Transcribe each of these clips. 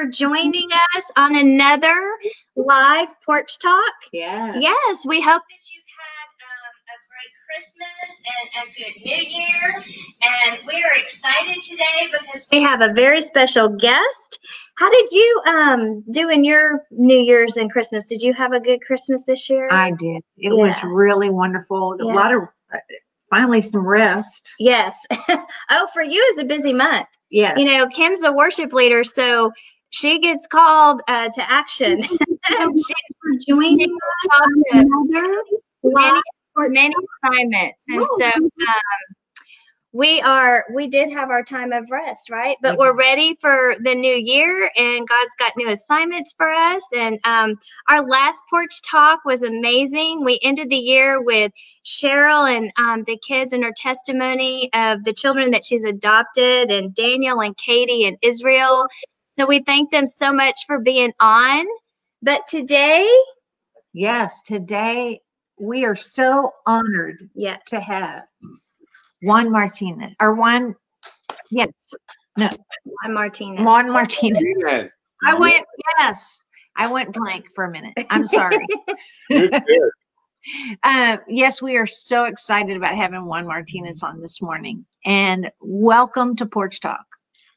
for joining us on another live porch talk. Yeah. Yes, we hope that you've had um, a great Christmas and a good New Year. And we are excited today because we have a very special guest. How did you um, do in your New Year's and Christmas? Did you have a good Christmas this year? I did. It was really wonderful. A lot of uh, finally some rest. yes. oh, for you is a busy month. Yes. you know, Kim's a worship leader, so she gets called uh, to action. She's joining another many, many assignments, and so um, we are. We did have our time of rest, right? But we're ready for the new year, and God's got new assignments for us. And um, our last porch talk was amazing. We ended the year with Cheryl and um, the kids and her testimony of the children that she's adopted, and Daniel and Katie and Israel. So we thank them so much for being on. But today, yes. Today we are so honored yeah, to have Juan Martinez or Juan. Yes. I'm Martina. Juan Martinez. Yes. I went. Yes. I went blank for a minute. I'm sorry. Good, good. Uh, yes, we are so excited about having Juan Martinez on this morning. And welcome to Porch Talk.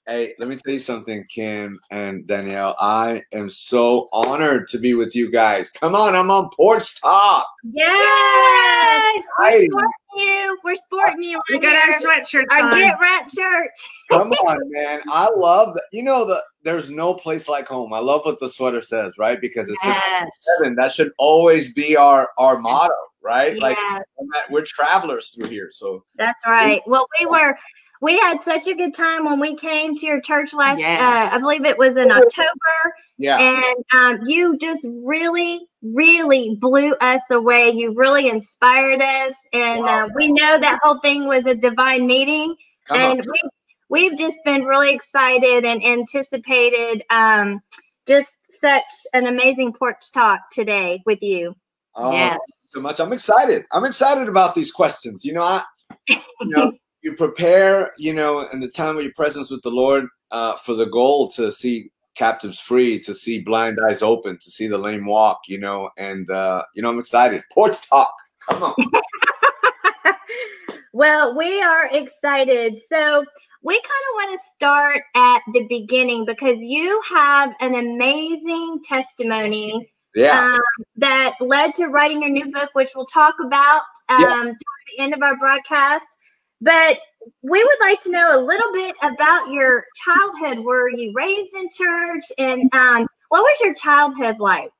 Hey, let me tell you something, Kim and Danielle. I am so honored to be with you guys. Come on, I'm on Porch Talk. Yes, we're sporting you. We're sporting you. We got our sweatshirt. sweatshirts our get wrapped shirt. Come on, man. I love that. You know, the there's no place like home. I love what the sweater says, right? Because it's Yes. seven. That should always be our our motto, right? Like we're travelers through here. So That's right. Well, we were we had such a good time when we came to your church last. Yes. Uh, I believe it was in October, yeah. and um, you just really, really blew us away. You really inspired us, and uh, we know that whole thing was a divine meeting. Come on. and we, we've just been really excited and anticipated um, just such an amazing porch talk today with you. Oh, Yes. so much. I'm excited. I'm excited about these questions. You know, I, you know, you prepare, you know, in the time of your presence with the Lord uh, for the goal to see captives free, to see blind eyes open, to see the lame walk, you know, and, uh, you know, I'm excited. Porch talk. Come on. well, we are excited. So, we kind of want to start at the beginning because you have an amazing testimony Yeah. um, that led to writing your new book, which we'll talk about um, Yeah. towards the end of our broadcast. But we would like to know a little bit about your childhood. Were you raised in church? And um, what was your childhood like?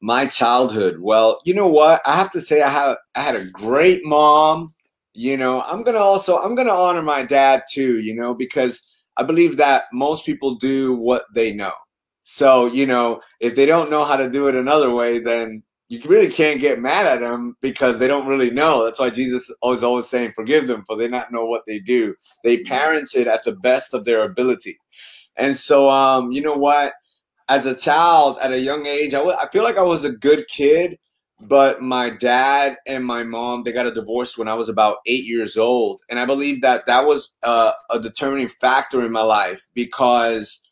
my childhood well you know what i have to say i had i had a great mom you know i'm gonna also i'm gonna honor my dad too you know because i believe that most people do what they know so you know if they don't know how to do it another way then you really can't get mad at them because they don't really know. That's why jesus was always saying forgive them for they not know what they do. They parented at the best of their ability. And so um you know what? As a child at a young age I I feel like i was a good kid but my dad and my mom they got a divorce when i was about eight years old. And i believe that that was uh, a determining factor in my life because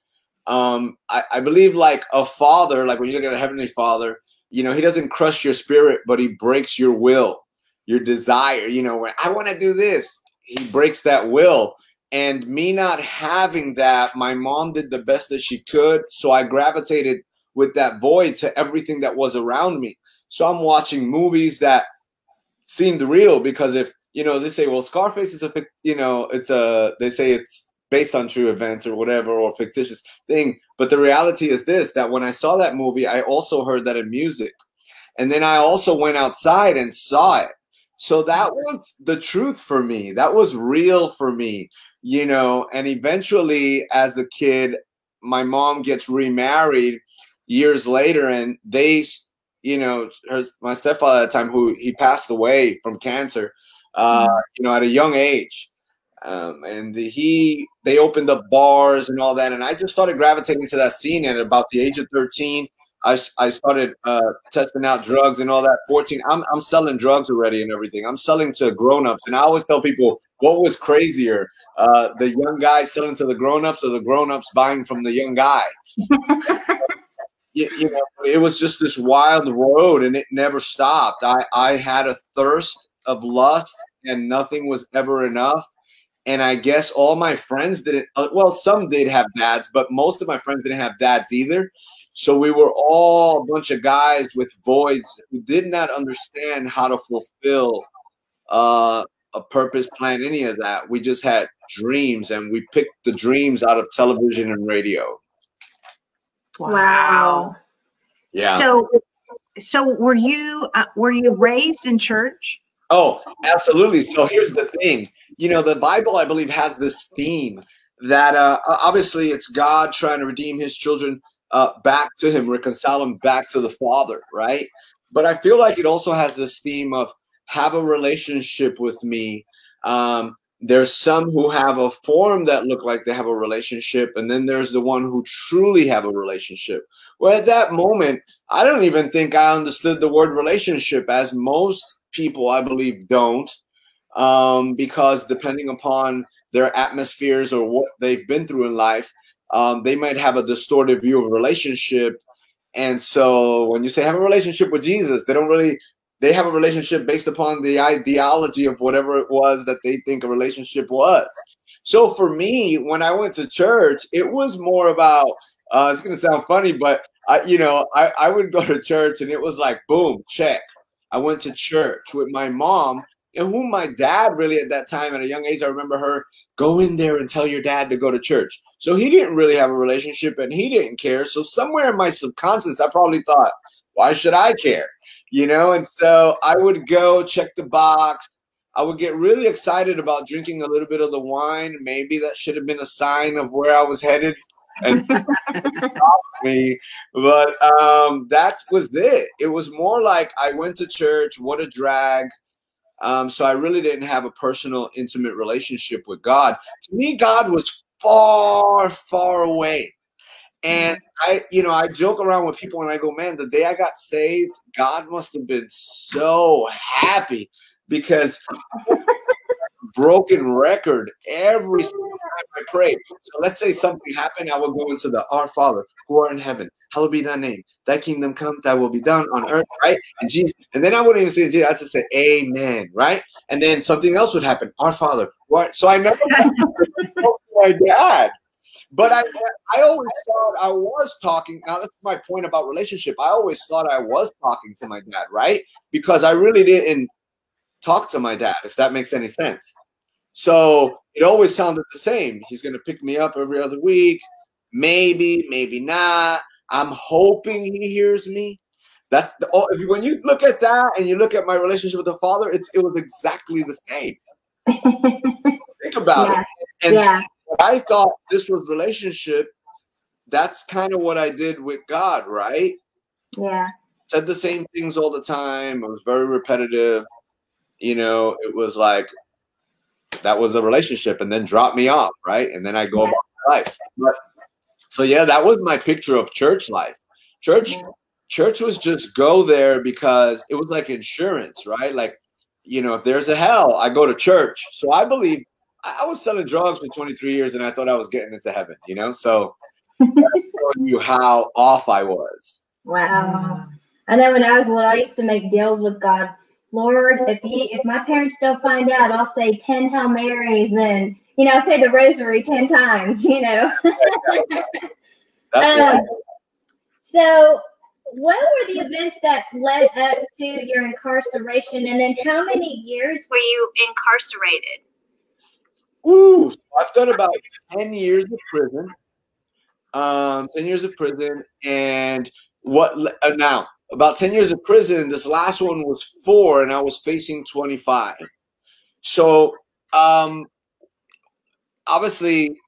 um, I, I believe like a father like when you look at a heavenly father you know he doesn't crush your spirit but he breaks your will your desire. You know when i want to do this. He breaks that will. And me not having that my mom did the best that she could so i gravitated with that void to everything that was around me. So i'm watching movies that seemed real because if you know they say well scarface is a you know it's a they say it's based on true events or whatever or fictitious thing. But the reality is this that when i saw that movie i also heard that in music. And then i also went outside and saw it. So that was the truth for me. That was real for me you know? And eventually as a kid my mom gets remarried years later and they you know her, my stepfather at the time who he passed away from cancer uh you know at a young age um, and he they opened up bars and all that and i just started gravitating to that scene at about the age of 13 I, I started uh, testing out drugs and all that. 14, I'm, I'm selling drugs already and everything. I'm selling to grown-ups. And I always tell people, what was crazier, uh, the young guy selling to the grown-ups or the grown-ups buying from the young guy? you, you know, it was just this wild road and it never stopped. I, I had a thirst of lust and nothing was ever enough. And I guess all my friends didn't, uh, well, some did have dads, but most of my friends didn't have dads either. So we were all a bunch of guys with voids who did not understand how to fulfill uh, a purpose plan, any of that. We just had dreams and we picked the dreams out of television and radio. Wow. Yeah. So, so were you uh, were you raised in church? Oh, absolutely. So here's the thing. You know, the Bible, I believe, has this theme that uh, obviously it's God trying to redeem His children uh, back to him, reconcile him back to the Father, right? But I feel like it also has this theme of have a relationship with me. Um, there's some who have a form that look like they have a relationship, and then there's the one who truly have a relationship. Well, at that moment, I don't even think I understood the word relationship, as most people, I believe, don't, um, because depending upon their atmospheres or what they've been through in life, um, they might have a distorted view of relationship. And so when you say have a relationship with Jesus, they don't really they have a relationship based upon the ideology of whatever it was that they think a relationship was. So for me, when I went to church, it was more about uh, it's gonna sound funny, but I, you know, I, I would go to church and it was like boom, check. I went to church with my mom and whom my dad really at that time at a young age, I remember her go in there and tell your dad to go to church. So he didn't really have a relationship and he didn't care. So somewhere in my subconscious, I probably thought, why should I care? You know, and so I would go check the box. I would get really excited about drinking a little bit of the wine. Maybe that should have been a sign of where I was headed and me. But um, that was it. It was more like I went to church. What a drag. Um, so I really didn't have a personal, intimate relationship with God. To me, God was far, far away. And I, you know, I joke around with people and I go, man, the day I got saved, God must have been so happy because broken record every single time I pray. So let's say something happened, I will go into the Our Father who are in heaven, hallowed be thy name. Thy kingdom come, thy will be done on earth, right? And Jesus, and then I wouldn't even say Jesus, I just say Amen, right? And then something else would happen. Our Father, right? So I never my dad. But I I always thought I was talking. Now that's my point about relationship. I always thought I was talking to my dad, right? Because I really didn't talk to my dad, if that makes any sense. So it always sounded the same. He's gonna pick me up every other week. Maybe, maybe not. I'm hoping he hears me. That's the, oh, when you look at that and you look at my relationship with the father, it's it was exactly the same. Think about yeah. it. And yeah. I thought this was relationship. That's kind of what I did with God, right? Yeah. Said the same things all the time. It was very repetitive. You know, it was like that was a relationship and then drop me off, right? And then I go about my life. But, so yeah, that was my picture of church life. Church church was just go there because it was like insurance, right? Like, you know, if there's a hell, I go to church. So I believe I was selling drugs for 23 years and I thought I was getting into heaven, you know? So showing you how off I was. Wow. I know when I was little, I used to make deals with God. Lord, if he if my parents don't find out, I'll say 10 Hail Marys and you know, say the rosary 10 times, you know. That's um, so what were the events that led up to your incarceration and then how many years were you incarcerated? Ooh, so I've done about 10 years of prison. Um, 10 years of prison. And what uh, now? About 10 years of prison. This last one was four, and I was facing 25. So, um, obviously,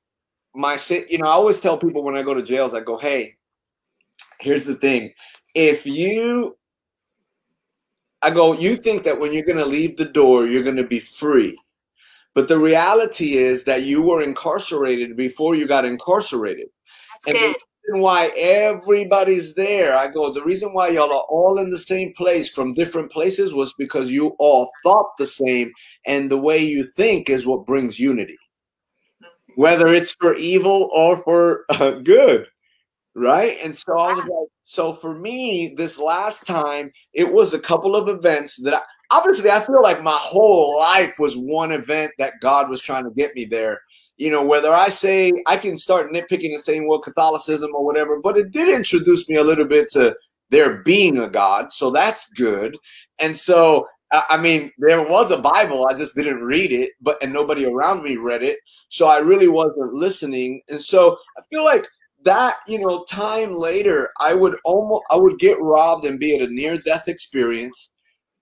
my sit, you know, I always tell people when I go to jails, I go, hey, here's the thing. If you I go, you think that when you're going to leave the door, you're going to be free. But the reality is that you were incarcerated before you got incarcerated. That's and good. Reason why everybody's there, I go, the reason why y'all are all in the same place from different places was because you all thought the same, and the way you think is what brings unity, whether it's for evil or for uh, good, right? And so I was like, so for me, this last time, it was a couple of events that I, obviously I feel like my whole life was one event that God was trying to get me there you know, whether I say I can start nitpicking and saying, well, Catholicism or whatever, but it did introduce me a little bit to there being a God. So that's good. And so, I mean, there was a Bible, I just didn't read it, but and nobody around me read it. So I really wasn't listening. And so I feel like that, you know, time later, I would almost, I would get robbed and be at a near death experience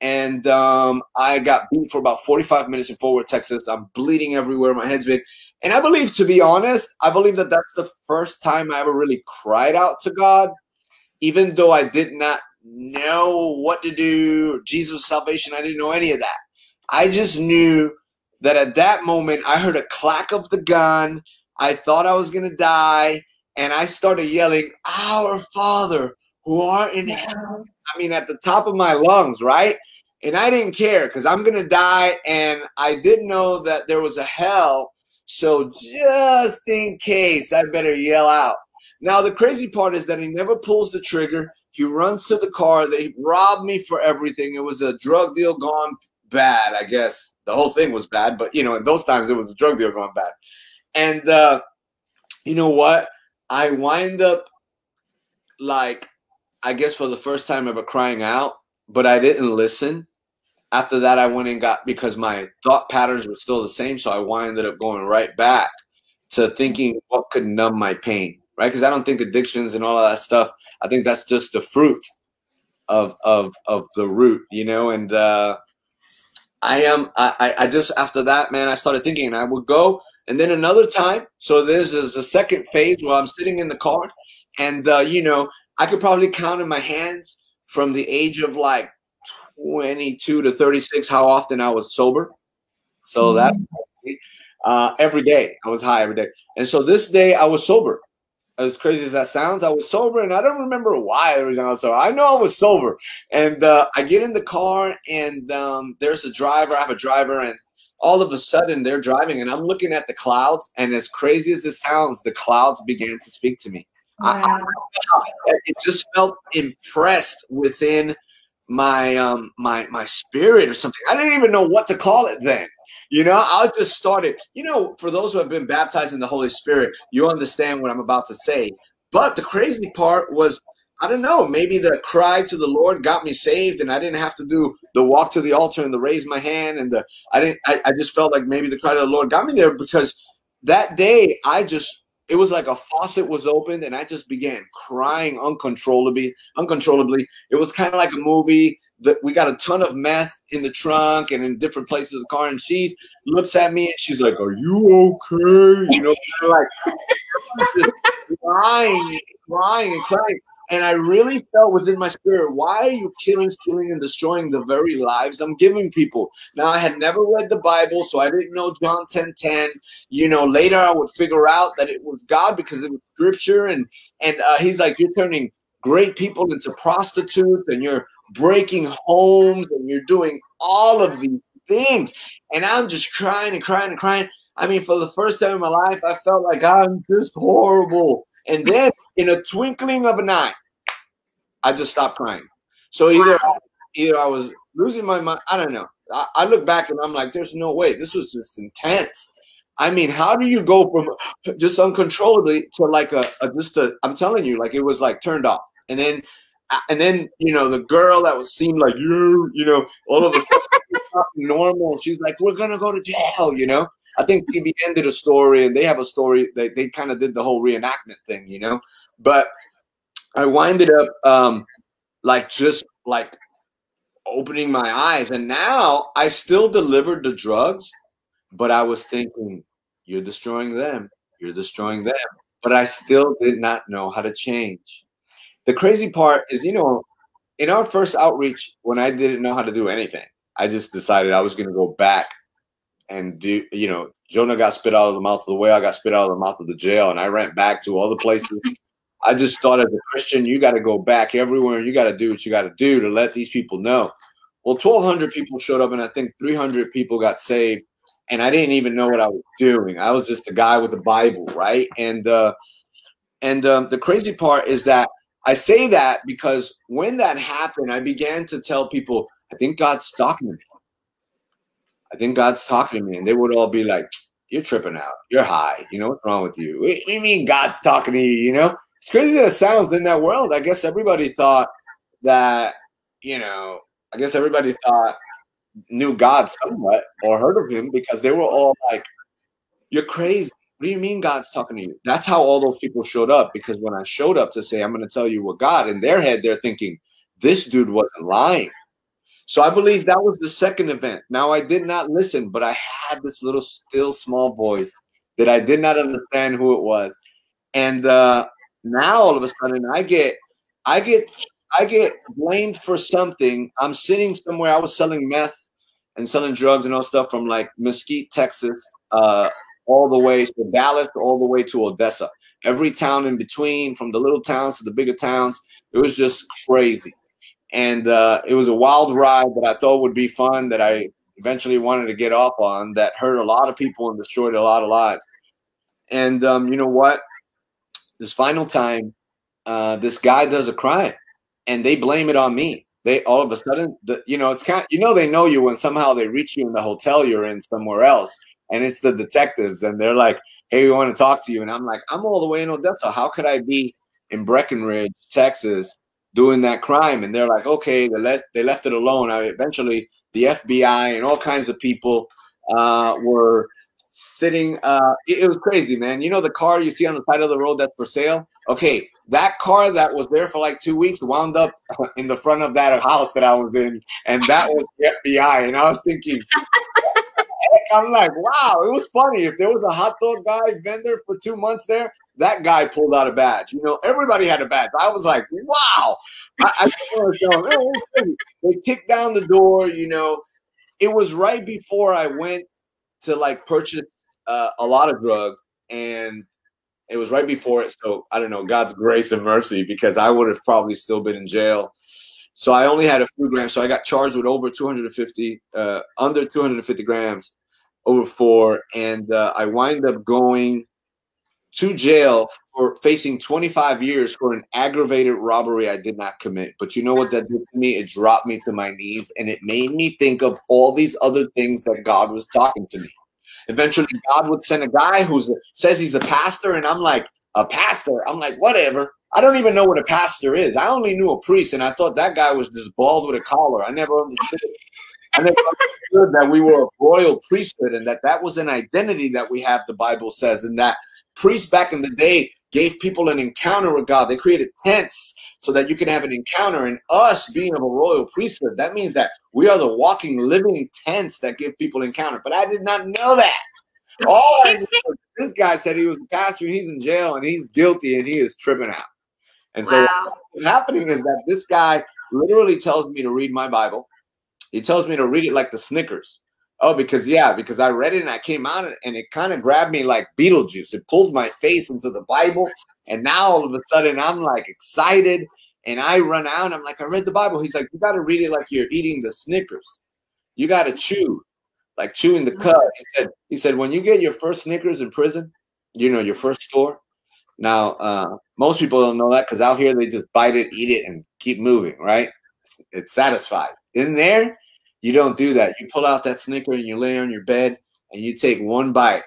and um, I got beat for about 45 minutes in Fort Worth, Texas. I'm bleeding everywhere. My head's big. And I believe, to be honest, I believe that that's the first time I ever really cried out to God, even though I did not know what to do, Jesus' salvation. I didn't know any of that. I just knew that at that moment, I heard a clack of the gun. I thought I was going to die. And I started yelling, Our Father who art in heaven. I mean, at the top of my lungs, right? And I didn't care because I'm going to die. And I didn't know that there was a hell so just in case, I better yell out. Now, the crazy part is that he never pulls the trigger. He runs to the car. They robbed me for everything. It was a drug deal gone bad, I guess. The whole thing was bad, but you know, in those times it was a drug deal gone bad. And uh, you know what? I wind up like, I guess for the first time ever crying out, but I didn't listen after that, I went and got because my thought patterns were still the same. So I winded up going right back to thinking what could numb my pain, right? Because I don't think addictions and all that stuff. I think that's just the fruit of of of the root, you know. And uh, I am I I just after that, man, I started thinking, and I would go, and then another time. So this is a second phase where I'm sitting in the car, and uh, you know, I could probably count in my hands from the age of like 22 to 36 how often I was sober. So mm-hmm. that uh, every day I was high every day. And so this day I was sober. As crazy as that sounds, I was sober and I don't remember why I was sober. I know I was sober. And uh, I get in the car and um, there's a driver. I have a driver and all of a sudden they're driving and I'm looking at the clouds. And as crazy as it sounds, the clouds began to speak to me. Wow. I, it just felt impressed within my um my my spirit or something. I didn't even know what to call it then. You know, I just started. You know, for those who have been baptized in the Holy Spirit, you understand what I'm about to say. But the crazy part was, I don't know, maybe the cry to the Lord got me saved, and I didn't have to do the walk to the altar and the raise my hand, and the I didn't. I, I just felt like maybe the cry to the Lord got me there because that day I just it was like a faucet was opened and I just began crying uncontrollably. Uncontrollably, it was kind of like a movie that we got a ton of meth in the trunk and in different places of the car. And she looks at me and she's like, "Are you okay?" You know, like crying, crying, and crying. And I really felt within my spirit, why are you killing, stealing, and destroying the very lives I'm giving people? Now, I had never read the Bible, so I didn't know John 10 10. You know, later I would figure out that it was God because it was scripture. And, and uh, he's like, you're turning great people into prostitutes and you're breaking homes and you're doing all of these things. And I'm just crying and crying and crying. I mean, for the first time in my life, I felt like I'm just horrible. And then in a twinkling of an eye, I just stopped crying. So either either I was losing my mind, I don't know. I, I look back and I'm like, there's no way. This was just intense. I mean, how do you go from just uncontrollably to like a, a just a? I'm telling you, like it was like turned off, and then and then you know the girl that was seemed like you, you know, all of a sudden normal. She's like, we're gonna go to jail, you know. I think TBN did a story, and they have a story. They they kind of did the whole reenactment thing, you know. But I winded up um, like just like opening my eyes, and now I still delivered the drugs, but I was thinking, you're destroying them, you're destroying them, but I still did not know how to change. The crazy part is, you know, in our first outreach, when I didn't know how to do anything, I just decided I was going to go back and do you know Jonah got spit out of the mouth of the whale, I got spit out of the mouth of the jail, and I ran back to all the places I just thought as a Christian, you got to go back everywhere. You got to do what you got to do to let these people know. Well, 1,200 people showed up, and I think 300 people got saved. And I didn't even know what I was doing. I was just a guy with the Bible, right? And uh, and um, the crazy part is that I say that because when that happened, I began to tell people, I think God's talking to me. I think God's talking to me. And they would all be like, You're tripping out. You're high. You know, what's wrong with you? What do you mean God's talking to you? You know, it's crazy as it sounds in that world. I guess everybody thought that, you know, I guess everybody thought knew God somewhat or heard of him because they were all like, You're crazy. What do you mean God's talking to you? That's how all those people showed up. Because when I showed up to say, I'm going to tell you what God, in their head, they're thinking, this dude wasn't lying. So I believe that was the second event. Now I did not listen, but I had this little still small voice that I did not understand who it was. And uh, now all of a sudden I get, I get, I get blamed for something. I'm sitting somewhere. I was selling meth and selling drugs and all stuff from like Mesquite, Texas, uh, all the way to Dallas, all the way to Odessa. Every town in between, from the little towns to the bigger towns, it was just crazy. And uh, it was a wild ride that I thought would be fun that I eventually wanted to get off on that hurt a lot of people and destroyed a lot of lives. And um, you know what? This final time, uh, this guy does a crime and they blame it on me. They all of a sudden, the, you know, it's kind of, you know, they know you when somehow they reach you in the hotel you're in somewhere else and it's the detectives and they're like hey we want to talk to you and i'm like i'm all the way in odessa how could i be in breckenridge texas doing that crime. And they're like okay they left they left it alone. I, eventually the fbi and all kinds of people uh, were sitting uh, it, it was crazy man. You know the car you see on the side of the road that's for sale? Okay that car that was there for like two weeks wound up in the front of that house that i was in and that was the fbi and i was thinking I'm like, wow, it was funny. If there was a hot dog guy vendor for two months there, that guy pulled out a badge. You know, everybody had a badge. I was like, wow. I, I they kicked down the door. You know, it was right before I went to like purchase uh, a lot of drugs, and it was right before it. So I don't know, God's grace and mercy, because I would have probably still been in jail. So I only had a few grams. So I got charged with over 250, uh, under 250 grams over four, and uh, I wind up going to jail for facing 25 years for an aggravated robbery I did not commit. But you know what that did to me? It dropped me to my knees and it made me think of all these other things that God was talking to me. Eventually, God would send a guy who says he's a pastor, and I'm like, a pastor? I'm like, whatever. I don't even know what a pastor is. I only knew a priest, and I thought that guy was just bald with a collar. I never understood. I never understood that we were a royal priesthood and that that was an identity that we have, the Bible says, and that priests back in the day gave people an encounter with God. They created tents so that you can have an encounter. And us being of a royal priesthood, that means that we are the walking, living tents that give people encounter. But I did not know that. All I knew this guy said he was a pastor and he's in jail and he's guilty and he is tripping out. And so wow. what's happening is that this guy literally tells me to read my Bible. He tells me to read it like the Snickers. Oh, because yeah, because I read it and I came out and it kind of grabbed me like Beetlejuice. It pulled my face into the Bible, and now all of a sudden I'm like excited, and I run out. I'm like, I read the Bible. He's like, you got to read it like you're eating the Snickers. You got to chew, like chewing the cud. He said, he said, when you get your first Snickers in prison, you know, your first store. Now, uh, most people don't know that because out here they just bite it, eat it, and keep moving. Right? It's satisfied. In there, you don't do that. You pull out that Snicker and you lay on your bed and you take one bite.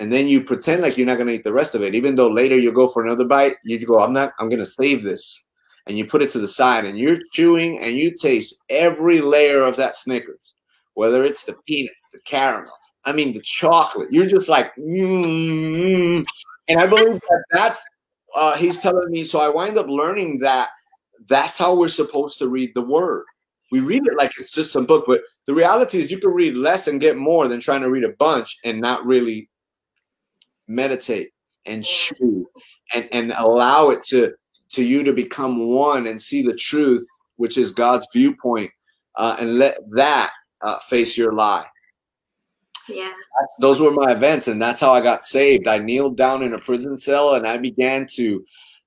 And then you pretend like you're not going to eat the rest of it. Even though later you go for another bite, you go, I'm not, I'm going to save this. And you put it to the side and you're chewing and you taste every layer of that Snickers, whether it's the peanuts, the caramel, I mean, the chocolate. You're just like, mm. and I believe that that's, uh, he's telling me. So I wind up learning that that's how we're supposed to read the word we read it like it's just some book, but the reality is you can read less and get more than trying to read a bunch and not really meditate and chew and, and allow it to to you to become one and see the truth, which is God's viewpoint, uh, and let that uh, face your lie. Yeah. those were my events, and that's how I got saved. I kneeled down in a prison cell, and I began to,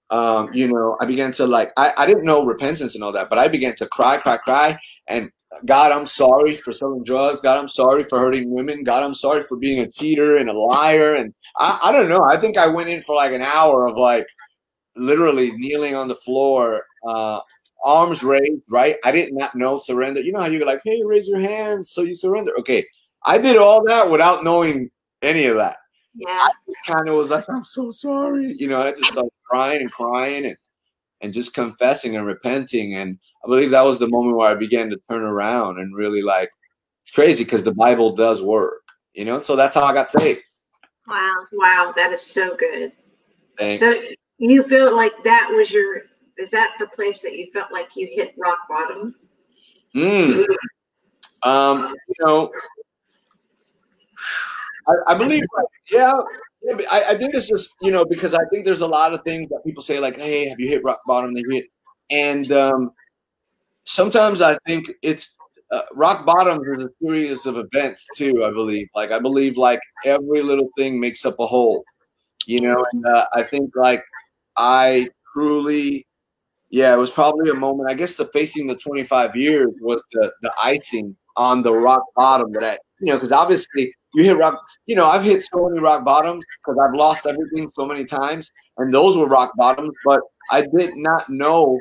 um, you know, I began to like, I, I didn't know repentance and all that, but I began to cry, cry, cry, and God, I'm sorry for selling drugs. God, I'm sorry for hurting women. God, I'm sorry for being a cheater and a liar. And I, I don't know. I think I went in for like an hour of like literally kneeling on the floor, uh, arms raised, right? I did not know surrender. You know how you're like, hey, raise your hands so you surrender. Okay. I did all that without knowing any of that. Yeah. I kind of was like, I'm so sorry. You know, I just started crying and crying and and just confessing and repenting. And I believe that was the moment where I began to turn around and really like it's crazy because the Bible does work, you know. So that's how I got saved. Wow. Wow, that is so good. Thanks. So you feel like that was your is that the place that you felt like you hit rock bottom? Mm. Um, you know, I, I believe, like, yeah, yeah, but I, I think it's just you know because I think there's a lot of things that people say like, hey, have you hit rock bottom? They hit, and um, sometimes I think it's uh, rock bottom is a series of events too. I believe, like, I believe like every little thing makes up a whole, you know, and uh, I think like I truly yeah, it was probably a moment. I guess the facing the 25 years was the the icing on the rock bottom that I, you know, because obviously you hit rock. You know, I've hit so many rock bottoms because I've lost everything so many times, and those were rock bottoms. But I did not know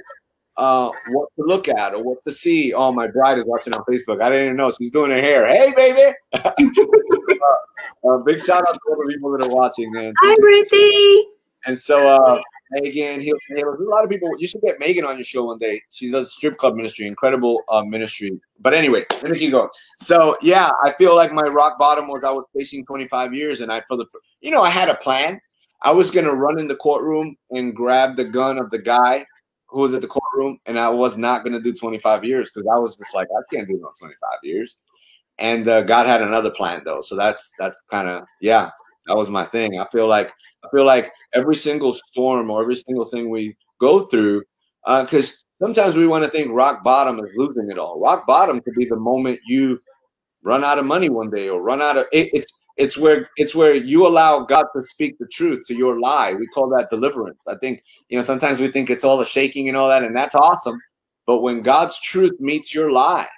uh, what to look at or what to see. Oh, my bride is watching on Facebook. I didn't even know she's doing her hair. Hey, baby! uh, uh, big shout out to all the people that are watching, man. Hi, Ruthie. And so, uh, Megan, a lot of people. You should get Megan on your show one day. She does strip club ministry, incredible uh, ministry. But anyway, let me keep going. So yeah, I feel like my rock bottom was I was facing 25 years, and I for the you know I had a plan. I was gonna run in the courtroom and grab the gun of the guy who was at the courtroom, and I was not gonna do 25 years because I was just like I can't do no 25 years. And uh, God had another plan though, so that's that's kind of yeah, that was my thing. I feel like I feel like every single storm or every single thing we go through, because uh, sometimes we want to think rock bottom is losing it all. Rock bottom could be the moment you run out of money one day or run out of it, it's it's where it's where you allow God to speak the truth to your lie. We call that deliverance. I think you know sometimes we think it's all the shaking and all that, and that's awesome. But when God's truth meets your lie,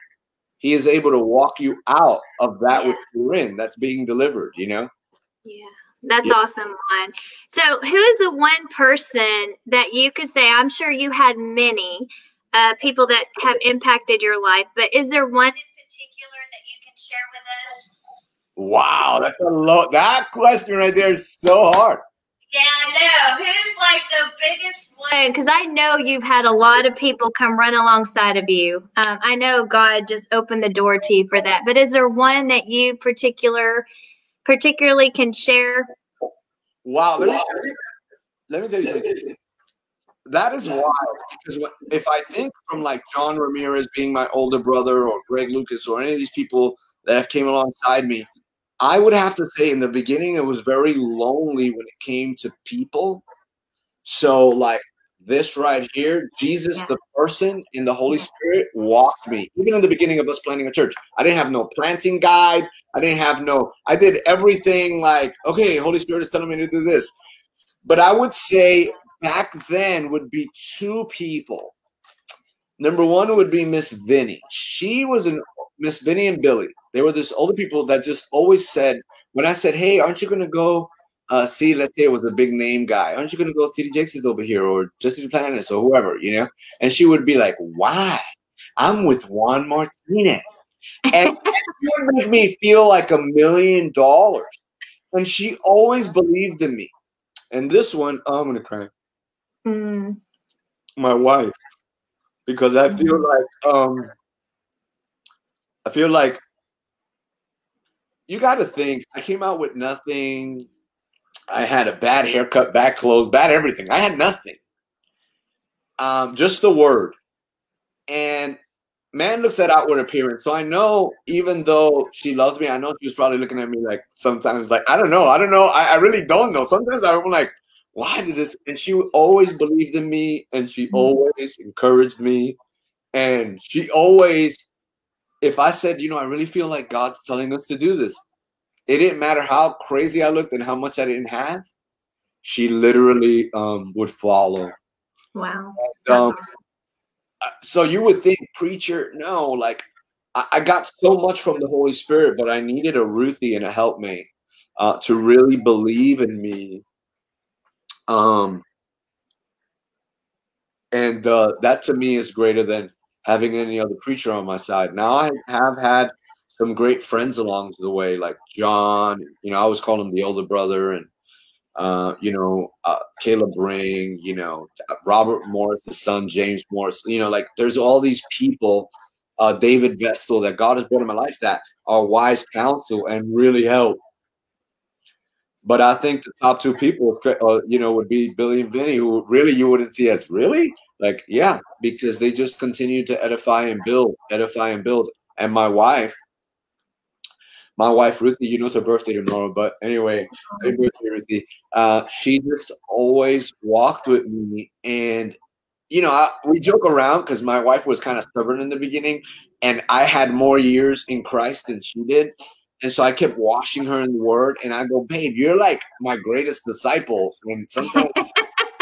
He is able to walk you out of that Yeah. which you're in. That's being delivered. You know. Yeah, that's awesome, Juan. So, who is the one person that you could say? I'm sure you had many uh, people that have impacted your life, but is there one in particular that you can share with us? Wow, that's a lot. That question right there is so hard. Yeah, I know. Who's like the biggest one? Because I know you've had a lot of people come run alongside of you. Um, I know God just opened the door to you for that. But is there one that you particular, particularly can share? Wow. Let me, let me tell you something. That is wild because when, if I think from like John Ramirez being my older brother or Greg Lucas or any of these people that have came alongside me, I would have to say in the beginning it was very lonely when it came to people. So like this right here, Jesus the person in the Holy Spirit walked me. Even in the beginning of us planting a church, I didn't have no planting guide. I didn't have no. I did everything like okay, Holy Spirit is telling me to do this. But I would say back then would be two people. Number one would be Miss Vinny. She was an Miss Vinny and Billy. They were this older people that just always said, when I said, Hey, aren't you gonna go uh, see, let's say it was a big name guy, aren't you gonna go TD Jakes is over here or Jesse Duplantis or whoever, you know? And she would be like, Why? I'm with Juan Martinez. And she would make me feel like a million dollars. And she always believed in me. And this one, oh, I'm gonna cry. Mm, My wife, because I feel like um, I feel like you got to think. I came out with nothing. I had a bad haircut, bad clothes, bad everything. I had nothing. Um, just the word. And man looks at outward appearance. So I know, even though she loves me, I know she was probably looking at me like sometimes, like I don't know, I don't know, I, I really don't know. Sometimes I'm like, why did this? And she always believed in me, and she always encouraged me, and she always, if I said, you know, I really feel like God's telling us to do this, it didn't matter how crazy I looked and how much I didn't have. She literally um, would follow. Wow. And, um, so you would think, preacher, no, like I, I, got so much from the Holy Spirit, but I needed a Ruthie and a helpmate uh, to really believe in me. Um, and uh, that to me is greater than having any other preacher on my side. Now I have had some great friends along the way, like John. You know, I always call him the older brother, and uh, you know, uh, Caleb Ring. You know, Robert Morris, the son, James Morris. You know, like there's all these people, uh, David Vestal, that God has brought in my life that are wise counsel and really help. But I think the top two people, uh, you know, would be Billy and Vinny, who really you wouldn't see as really like, yeah, because they just continue to edify and build, edify and build. And my wife, my wife Ruthie, you know it's her birthday tomorrow, but anyway, happy birthday, Ruthie. Uh, she just always walked with me, and you know, I, we joke around because my wife was kind of stubborn in the beginning, and I had more years in Christ than she did. And so I kept washing her in the word, and I go, babe, you're like my greatest disciple. And sometimes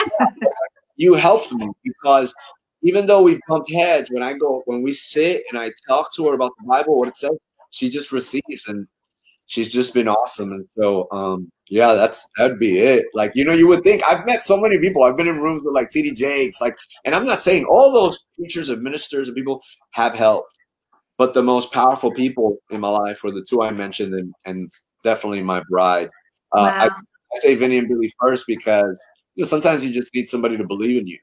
you helped me because even though we've bumped heads, when I go, when we sit and I talk to her about the Bible, what it says, she just receives and she's just been awesome. And so, um, yeah, that's that'd be it. Like, you know, you would think I've met so many people. I've been in rooms with like TD Jakes, like, and I'm not saying all those teachers and ministers and people have helped, but the most powerful people in my life were the two I mentioned, and, and definitely my bride. Uh, wow. I, I say Vinny and Billy first because you know sometimes you just need somebody to believe in you.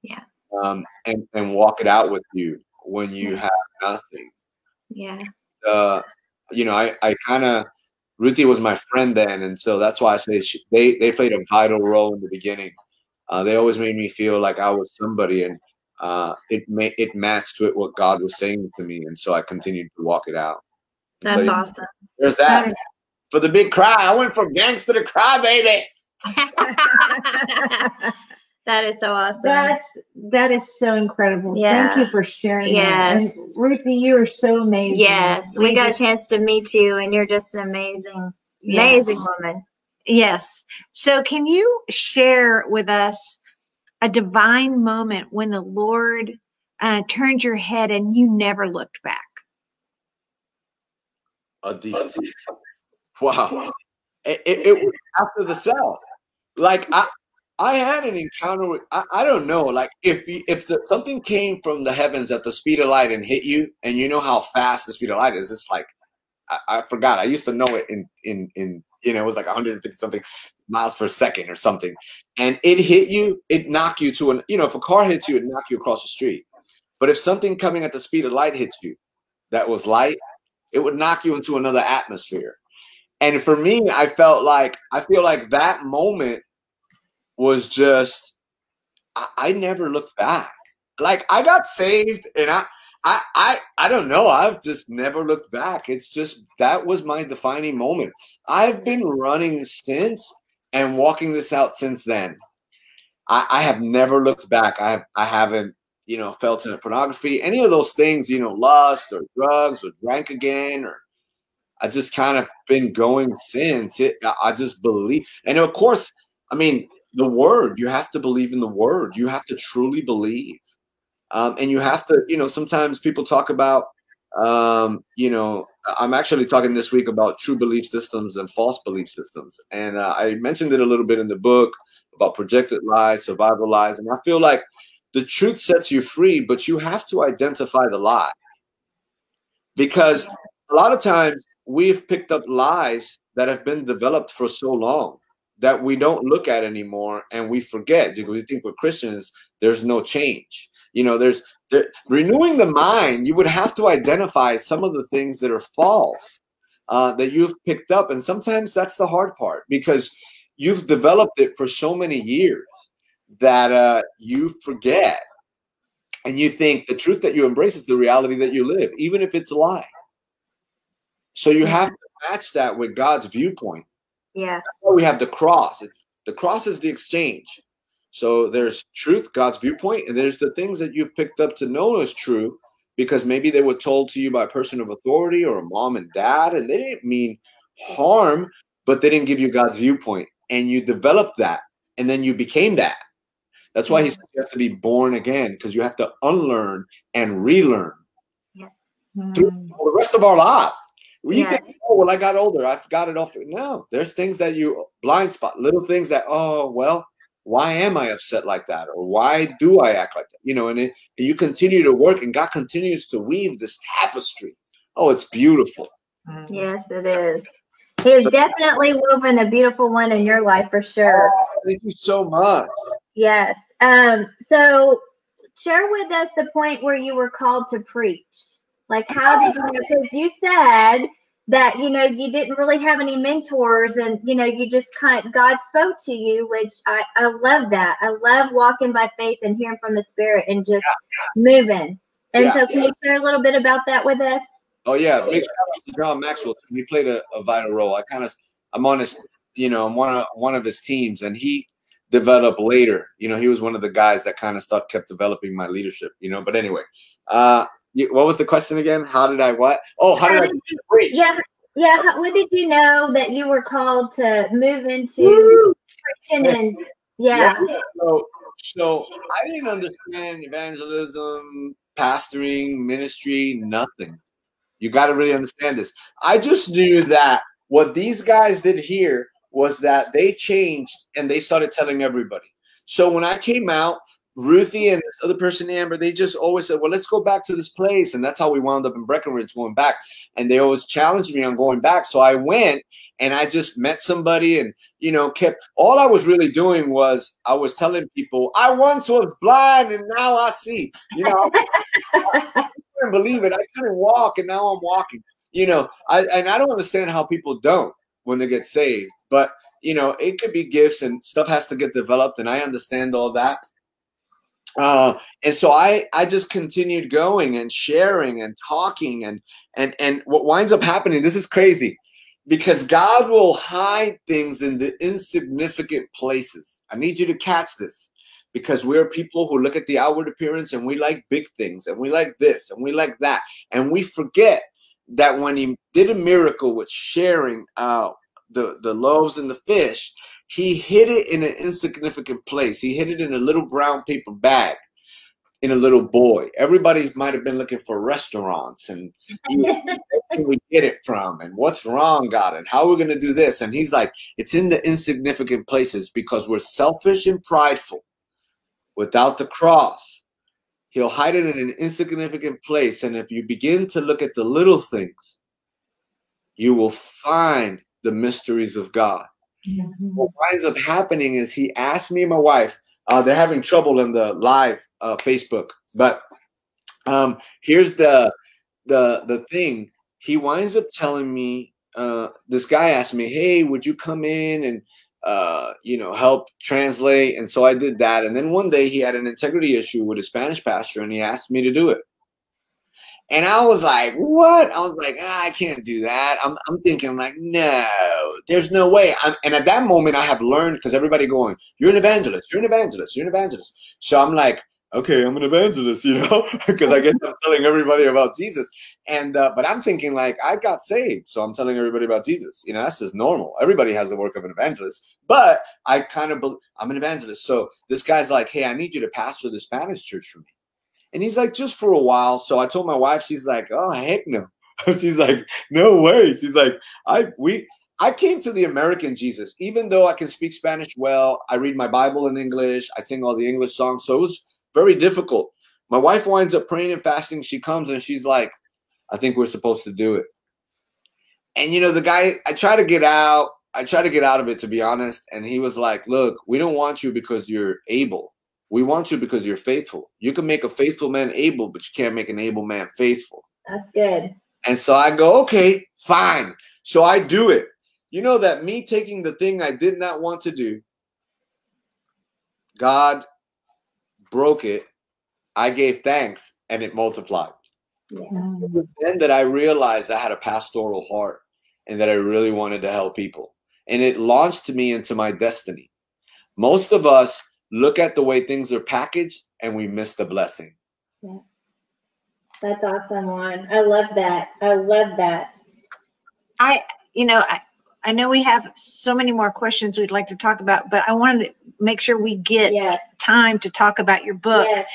Yeah. Um, and and walk it out with you when you have nothing. Yeah uh, you know, I, I kind of Ruthie was my friend then, and so that's why I say she, they they played a vital role in the beginning. Uh, they always made me feel like I was somebody, and uh, it ma- it matched with what God was saying to me, and so I continued to walk it out. That's so, awesome. There's that. For the big cry, I went from gangster to cry, baby. That is so awesome. That's that is so incredible. Yeah. Thank you for sharing yes. that. And Ruthie, you are so amazing. Yes, we, we got just, a chance to meet you, and you're just an amazing, amazing woman. Yes. So, can you share with us a divine moment when the Lord uh, turned your head and you never looked back? A deep. Wow. It, it, it was after the cell. Like I, I had an encounter with I, I don't know like if if the, something came from the heavens at the speed of light and hit you and you know how fast the speed of light is it's like I, I forgot. I used to know it in in in you know it was like 150 something miles per second or something. And it hit you it knocked you to an you know if a car hits you it knock you across the street. But if something coming at the speed of light hits you that was light it would knock you into another atmosphere. And for me I felt like I feel like that moment was just I, I never looked back. Like I got saved and I I, I I don't know. I've just never looked back. It's just that was my defining moment. I've been running since and walking this out since then. I, I have never looked back. I I haven't you know felt in pornography, any of those things. You know, lust or drugs or drank again or I just kind of been going since it. I just believe, and of course, I mean, the word. You have to believe in the word. You have to truly believe. Um, and you have to, you know, sometimes people talk about, um, you know, I'm actually talking this week about true belief systems and false belief systems. And uh, I mentioned it a little bit in the book about projected lies, survival lies. And I feel like the truth sets you free, but you have to identify the lie. Because a lot of times we've picked up lies that have been developed for so long that we don't look at anymore and we forget because we think we're Christians, there's no change. You know, there's there, renewing the mind, you would have to identify some of the things that are false uh, that you've picked up. And sometimes that's the hard part because you've developed it for so many years that uh, you forget. And you think the truth that you embrace is the reality that you live, even if it's a lie. So you have to match that with God's viewpoint. Yeah. we have the cross. It's the cross is the exchange. So there's truth, God's viewpoint, and there's the things that you've picked up to know as true because maybe they were told to you by a person of authority or a mom and dad, and they didn't mean harm, but they didn't give you God's viewpoint. And you developed that, and then you became that. That's why he said you have to be born again because you have to unlearn and relearn yeah. mm. the rest of our lives. We yes. think, oh, well, I got older. I've got it off. No, there's things that you blind spot, little things that, oh, well, why am I upset like that? Or why do I act like that? You know, and, it, and you continue to work and God continues to weave this tapestry. Oh, it's beautiful. Mm-hmm. Yes, it is. He has definitely woven a beautiful one in your life for sure. Oh, thank you so much. Yes. Um, so share with us the point where you were called to preach. Like how did you know? Because you said that you know you didn't really have any mentors and you know you just kind of, God spoke to you which I, I love that. I love walking by faith and hearing from the spirit and just yeah. moving. And yeah. so can you share a little bit about that with us? Oh yeah. Big shout out to John Maxwell. He played a, a vital role. I kind of I'm on his you know I'm one of one of his teams and he developed later. You know he was one of the guys that kind of stuff kept developing my leadership you know? But anyway uh what was the question again? How did I what? Oh, how, how did, did I preach? Yeah, yeah. When did you know that you were called to move into preaching and yeah. yeah. So, so I didn't understand evangelism, pastoring, ministry, nothing. You got to really understand this. I just knew that what these guys did here was that they changed and they started telling everybody. So when I came out, Ruthie and this other person, Amber, they just always said, Well, let's go back to this place. And that's how we wound up in Breckenridge going back. And they always challenged me on going back. So I went and I just met somebody and, you know, kept all I was really doing was I was telling people, I once was blind and now I see. You know, I couldn't believe it. I couldn't walk and now I'm walking. You know, I and I don't understand how people don't when they get saved. But you know, it could be gifts and stuff has to get developed, and I understand all that uh, and so I I just continued going and sharing and talking and and and what winds up happening. This is crazy because God will hide things in the insignificant places. I need you to catch this because we're people who look at the outward appearance and we like big things and we like this and we like that and we forget that when He did a miracle with sharing uh, the the loaves and the fish, he hid it in an insignificant place. He hid it in a little brown paper bag in a little boy. Everybody might have been looking for restaurants and where can we get it from and what's wrong, God, and how we're going to do this. And he's like, it's in the insignificant places because we're selfish and prideful. Without the cross, he'll hide it in an insignificant place. And if you begin to look at the little things, you will find the mysteries of God. Mm-hmm. What winds up happening is he asked me and my wife, uh, they're having trouble in the live uh, Facebook, but um, here's the the the thing. He winds up telling me, uh, this guy asked me, "Hey, would you come in and uh, you know help translate?" And so I did that. And then one day he had an integrity issue with a Spanish pastor, and he asked me to do it. And I was like, what? I was like, ah, I can't do that. I'm, I'm thinking like, no, there's no way. I'm, and at that moment I have learned because everybody going, you're an evangelist, you're an evangelist, you're an evangelist. So I'm like, okay, I'm an evangelist, you know, because I guess I'm telling everybody about Jesus. And, uh, but I'm thinking like, I got saved. So I'm telling everybody about Jesus. You know, that's just normal. Everybody has the work of an evangelist, but I kind of, I'm an evangelist. So this guy's like, hey, I need you to pastor the Spanish church for me. And he's like, just for a while. So I told my wife, she's like, oh heck no. she's like, no way. She's like, I we I came to the American Jesus, even though I can speak Spanish well. I read my Bible in English. I sing all the English songs. So it was very difficult. My wife winds up praying and fasting. She comes and she's like, I think we're supposed to do it. And you know, the guy, I try to get out. I try to get out of it to be honest. And he was like, Look, we don't want you because you're able. We want you because you're faithful. You can make a faithful man able, but you can't make an able man faithful. That's good. And so I go, okay, fine. So I do it. You know that me taking the thing I did not want to do, God broke it. I gave thanks and it multiplied. Yeah. Mm. It was then that I realized I had a pastoral heart and that I really wanted to help people. And it launched me into my destiny. Most of us look at the way things are packaged and we miss the blessing. Yeah. That's awesome, Juan. I love that. I love that. I, you know, I, I know we have so many more questions we'd like to talk about, but I wanted to make sure we get Yes. time to talk about your book. Yes.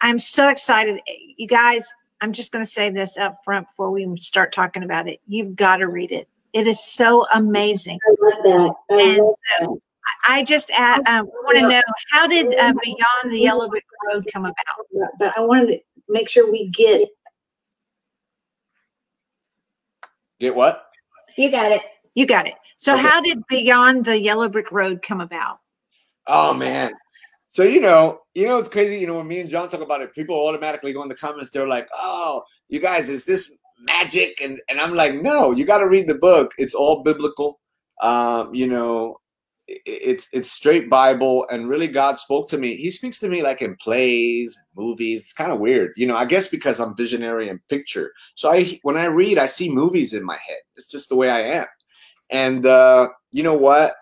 I'm so excited. You guys, I'm just going to say this up front before we start talking about it. You've got to read it. It is so amazing. I love that. I And love so I just uh, um, want to know how did uh, Beyond the Yellow Brick Road come about? But I wanted to make sure we get Get what? You got it. you got it. So Okay. how did Beyond the Yellow Brick Road come about? Oh man. So you know, you know it's crazy. You know, when me and John talk about it, people automatically go in the comments. They're like, "Oh, you guys, is this magic?" And and I'm like, "No, you got to read the book. It's all biblical. Um, you know, i- it's it's straight Bible, and really God spoke to me. He speaks to me like in plays, movies. It's kind of weird, you know. I guess because I'm visionary and picture. So I when I read, I see movies in my head. It's just the way I am. And uh, you know what?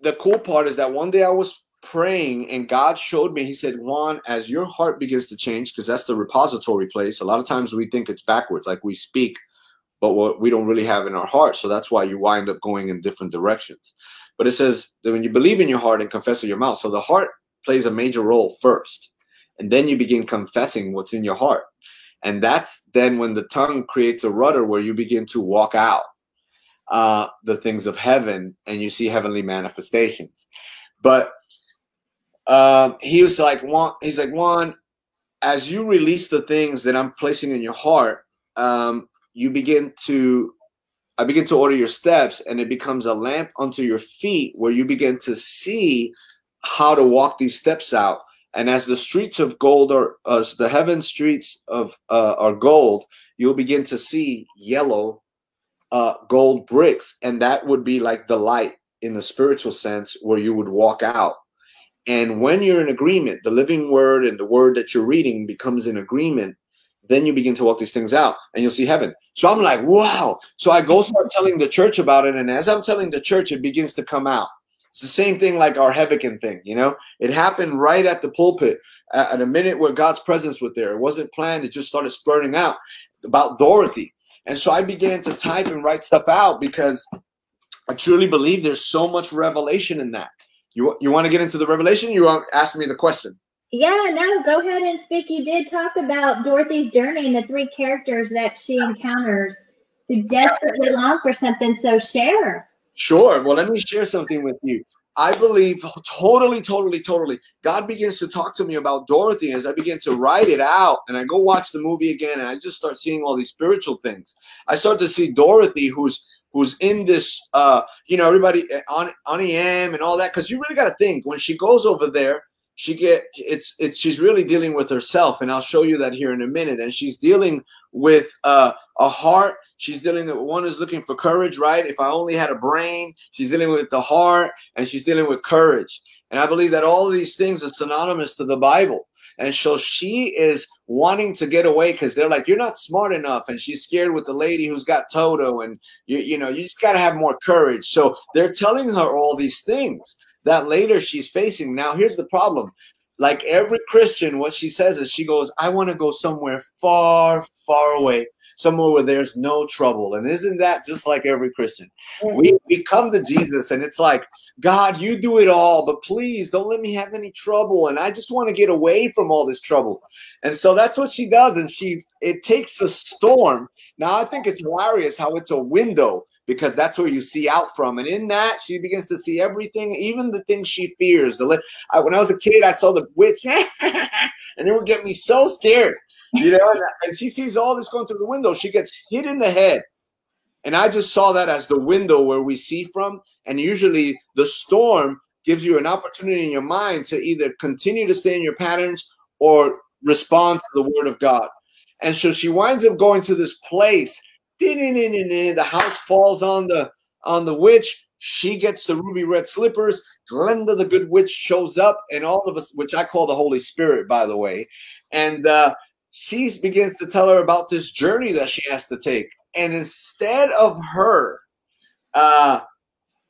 the cool part is that one day I was praying and God showed me, He said, Juan, as your heart begins to change, because that's the repository place, a lot of times we think it's backwards, like we speak, but what we don't really have in our heart. So that's why you wind up going in different directions. But it says that when you believe in your heart and confess with your mouth, so the heart plays a major role first. And then you begin confessing what's in your heart. And that's then when the tongue creates a rudder where you begin to walk out uh, the things of heaven and you see heavenly manifestations. But um, he was like, Juan, he's like, Juan, as you release the things that I'm placing in your heart, um, you begin to, I begin to order your steps and it becomes a lamp unto your feet where you begin to see how to walk these steps out. And as the streets of gold are, as the heaven streets of uh, are gold, you'll begin to see yellow uh, gold bricks, and that would be like the light in the spiritual sense where you would walk out. And when you're in agreement, the living word and the word that you're reading becomes in agreement, then you begin to walk these things out and you'll see heaven. So I'm like, wow. So I go start telling the church about it. And as I'm telling the church, it begins to come out. It's the same thing like our Hebekin thing, you know? It happened right at the pulpit at a minute where God's presence was there. It wasn't planned, it just started spurting out about Dorothy. And so I began to type and write stuff out because I truly believe there's so much revelation in that. You, you want to get into the revelation? You ask me the question? Yeah, no, go ahead and speak. You did talk about Dorothy's journey and the three characters that she encounters who desperately long for something. So share. Sure. Well, let me share something with you. I believe totally, totally, totally. God begins to talk to me about Dorothy as I begin to write it out and I go watch the movie again and I just start seeing all these spiritual things. I start to see Dorothy who's who's in this uh you know everybody on on EM and all that cuz you really got to think when she goes over there she get it's it's she's really dealing with herself and I'll show you that here in a minute and she's dealing with uh a heart. She's dealing with one is looking for courage right? If i only had a brain she's dealing with the heart and she's dealing with courage. And i believe that all these things are synonymous to the bible. And so she is wanting to get away because they're like you're not smart enough and she's scared with the lady who's got toto and you, you know you just got to have more courage. So they're telling her all these things that later she's facing now here's the problem like every christian what she says is she goes i want to go somewhere far far away somewhere where there's no trouble. And isn't that just like every Christian? We, mm-hmm. we come to Jesus and it's like, God, you do it all, but please don't let me have any trouble. And I just want to get away from all this trouble. And so that's what she does. And she, it takes a storm. Now I think it's hilarious how it's a window because that's where you see out from. And in that, she begins to see everything, even the things she fears. The li- I, when I was a kid, I saw the witch, and it would get me so scared you know, and, and she sees all this going through the window. She gets hit in the head. And I just saw that as the window where we see from. And usually the storm gives you an opportunity in your mind to either continue to stay in your patterns or respond to the word of God. And so she winds up going to this place. The house falls on the on the witch. She gets the ruby red slippers. Glenda the good witch shows up, and all of us, which I call the Holy Spirit, by the way, and uh, she begins to tell her about this journey that she has to take. And instead of her uh,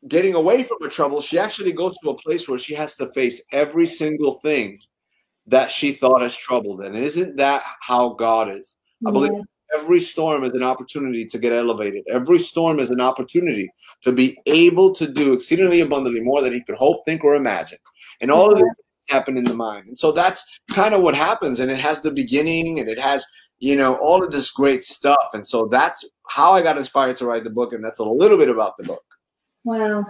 getting away from her trouble, she actually goes to a place where she has to face every single thing that she thought has troubled. And isn't that how God is? I believe every storm is an opportunity to get elevated. Every storm is an opportunity to be able to do exceedingly abundantly more than he could hope, think, or imagine. And all of this happen in the mind. And so that's kind of what happens. And it has the beginning and it has, you know, all of this great stuff. And so that's how I got inspired to write the book. And that's a little bit about the book. Wow.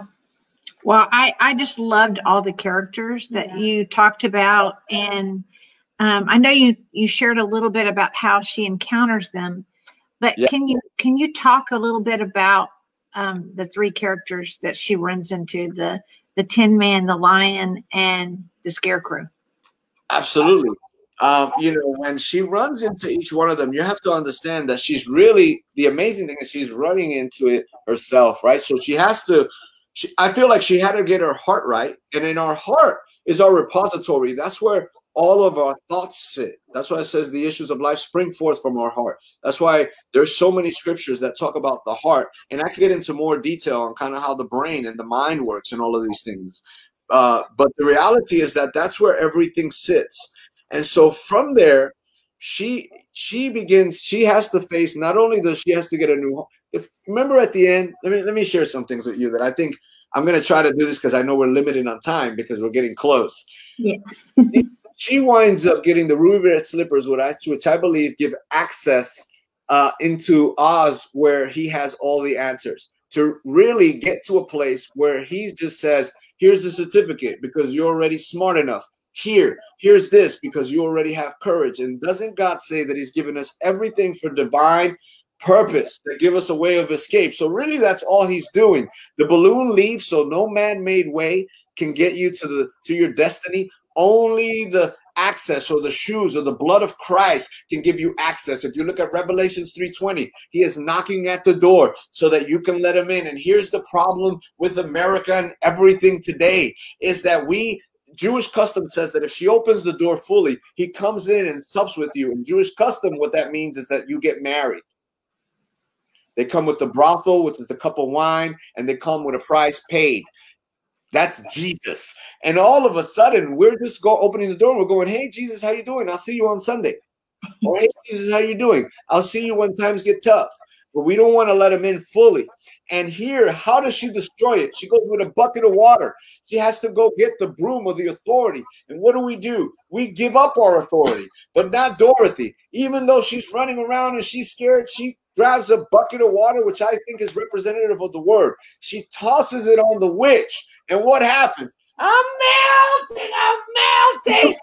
Well, I, I just loved all the characters that Yeah. you talked about. And um, I know you, you shared a little bit about how she encounters them, but Yeah. can you, can you talk a little bit about um, the three characters that she runs into, the, the tin man, the lion, and the scarecrow? Absolutely. Um, you know, when she runs into each one of them, you have to understand that she's really the amazing thing is she's running into it herself, right? So she has to. She, I feel like she had to get her heart right, and in our heart is our repository. That's where all of our thoughts sit. That's why it says the issues of life spring forth from our heart. That's why there's so many scriptures that talk about the heart, and I can get into more detail on kind of how the brain and the mind works and all of these things. Uh, but the reality is that that's where everything sits. And so from there, she she begins. She has to face. Not only does she has to get a new. If remember at the end, let me let me share some things with you that I think I'm going to try to do this because I know we're limited on time because we're getting close. Yeah. She winds up getting the ruby red slippers, which I, believe give access uh, into Oz, where he has all the answers to really get to a place where he just says, "Here's the certificate because you're already smart enough." Here, here's this because you already have courage. And doesn't God say that He's given us everything for divine purpose to give us a way of escape? So, really, that's all He's doing. The balloon leaves, so no man made way can get you to the to your destiny. Only the access or the shoes or the blood of Christ can give you access. If you look at Revelations 3:20, he is knocking at the door so that you can let him in. And here's the problem with America and everything today is that we Jewish custom says that if she opens the door fully, he comes in and sups with you. In Jewish custom, what that means is that you get married. They come with the brothel, which is the cup of wine, and they come with a price paid. That's Jesus. And all of a sudden, we're just go opening the door. We're going, "Hey, Jesus, how you doing? I'll see you on Sunday." or "Hey, Jesus, how you doing? I'll see you when times get tough." But we don't want to let him in fully. And here, how does she destroy it? She goes with a bucket of water. She has to go get the broom of the authority. And what do we do? We give up our authority, but not Dorothy. Even though she's running around and she's scared, she grabs a bucket of water, which I think is representative of the word. She tosses it on the witch. And what happens? I'm melting, I'm melting.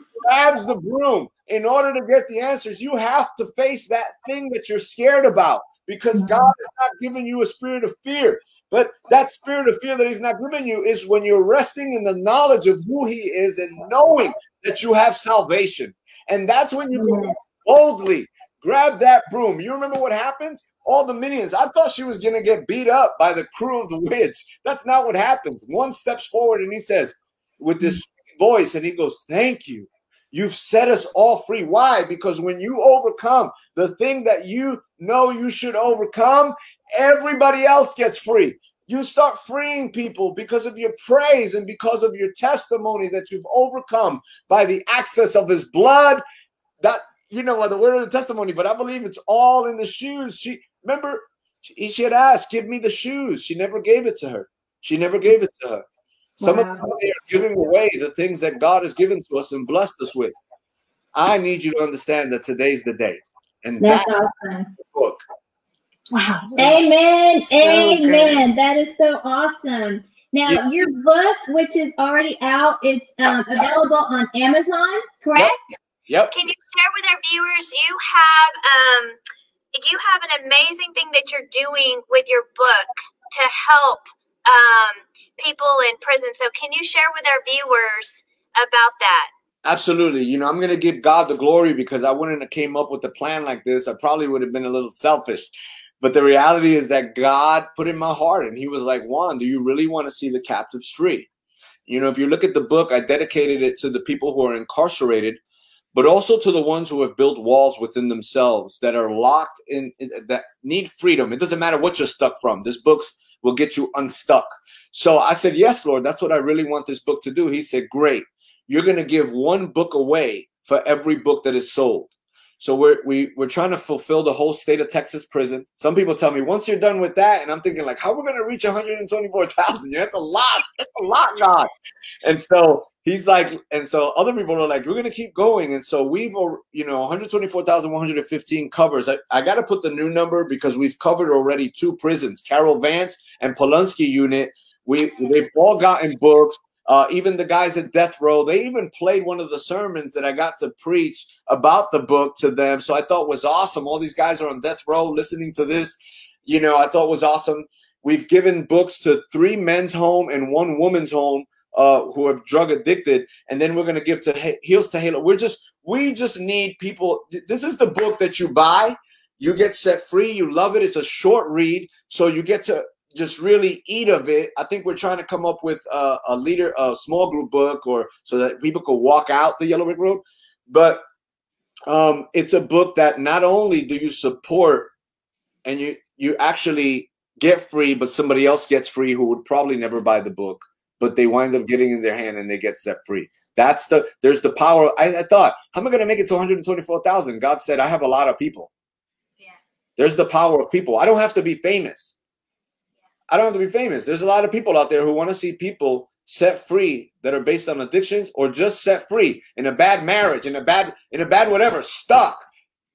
grabs the broom. In order to get the answers, you have to face that thing that you're scared about because mm-hmm. God is not giving you a spirit of fear. But that spirit of fear that He's not giving you is when you're resting in the knowledge of who He is and knowing that you have salvation. And that's when you can mm-hmm. boldly grab that broom. You remember what happens? All the minions. I thought she was going to get beat up by the crew of the witch. That's not what happens. One steps forward and he says, with this voice, and he goes, Thank you. You've set us all free. Why? Because when you overcome the thing that you know you should overcome, everybody else gets free. You start freeing people because of your praise and because of your testimony that you've overcome by the access of his blood. That you know the word of the testimony, but I believe it's all in the shoes. She remember she, she had asked, "Give me the shoes." She never gave it to her. She never gave it to her. Some Wow. of us are giving away the things that God has given to us and blessed us with. I need you to understand that today's the day, and That's that awesome. book. Wow. Amen. So good. Amen. That is so awesome. Now, Yeah. your book, which is already out, it's um, available on Amazon, correct? Yep. Can you share with our viewers? You have um, you have an amazing thing that you're doing with your book to help um, people in prison. So, can you share with our viewers about that? Absolutely. You know, I'm going to give God the glory because I wouldn't have came up with a plan like this. I probably would have been a little selfish. But the reality is that God put in my heart and he was like, "Juan, do you really want to see the captives free?" You know, if you look at the book, I dedicated it to the people who are incarcerated, but also to the ones who have built walls within themselves that are locked in that need freedom. It doesn't matter what you're stuck from. This book will get you unstuck. So I said, "Yes, Lord, that's what I really want this book to do." He said, "Great. You're going to give one book away for every book that is sold. So we're we, we're trying to fulfill the whole state of Texas prison. Some people tell me once you're done with that, and I'm thinking like, how are we going to reach 124,000? That's a lot. That's a lot, God. And so he's like, and so other people are like, we're going to keep going. And so we've, you know, 124,115 covers. I, I got to put the new number because we've covered already two prisons, Carol Vance and Polunsky unit. We they've all gotten books. Uh, even the guys at death row, they even played one of the sermons that I got to preach about the book to them. So I thought was awesome. All these guys are on death row listening to this. You know, I thought was awesome. We've given books to three men's home and one woman's home uh, who are drug addicted, and then we're going to give to Heels to Halo. We're just we just need people. This is the book that you buy. You get set free. You love it. It's a short read, so you get to just really eat of it. I think we're trying to come up with a, a leader, a small group book, or so that people could walk out the Yellow Brick Road. But um, it's a book that not only do you support, and you you actually get free, but somebody else gets free who would probably never buy the book, but they wind up getting in their hand and they get set free. That's the there's the power. I, I thought, how am I going to make it to 124,000? God said, I have a lot of people. Yeah. There's the power of people. I don't have to be famous. I don't have to be famous. There's a lot of people out there who want to see people set free that are based on addictions or just set free in a bad marriage, in a bad, in a bad whatever, stuck.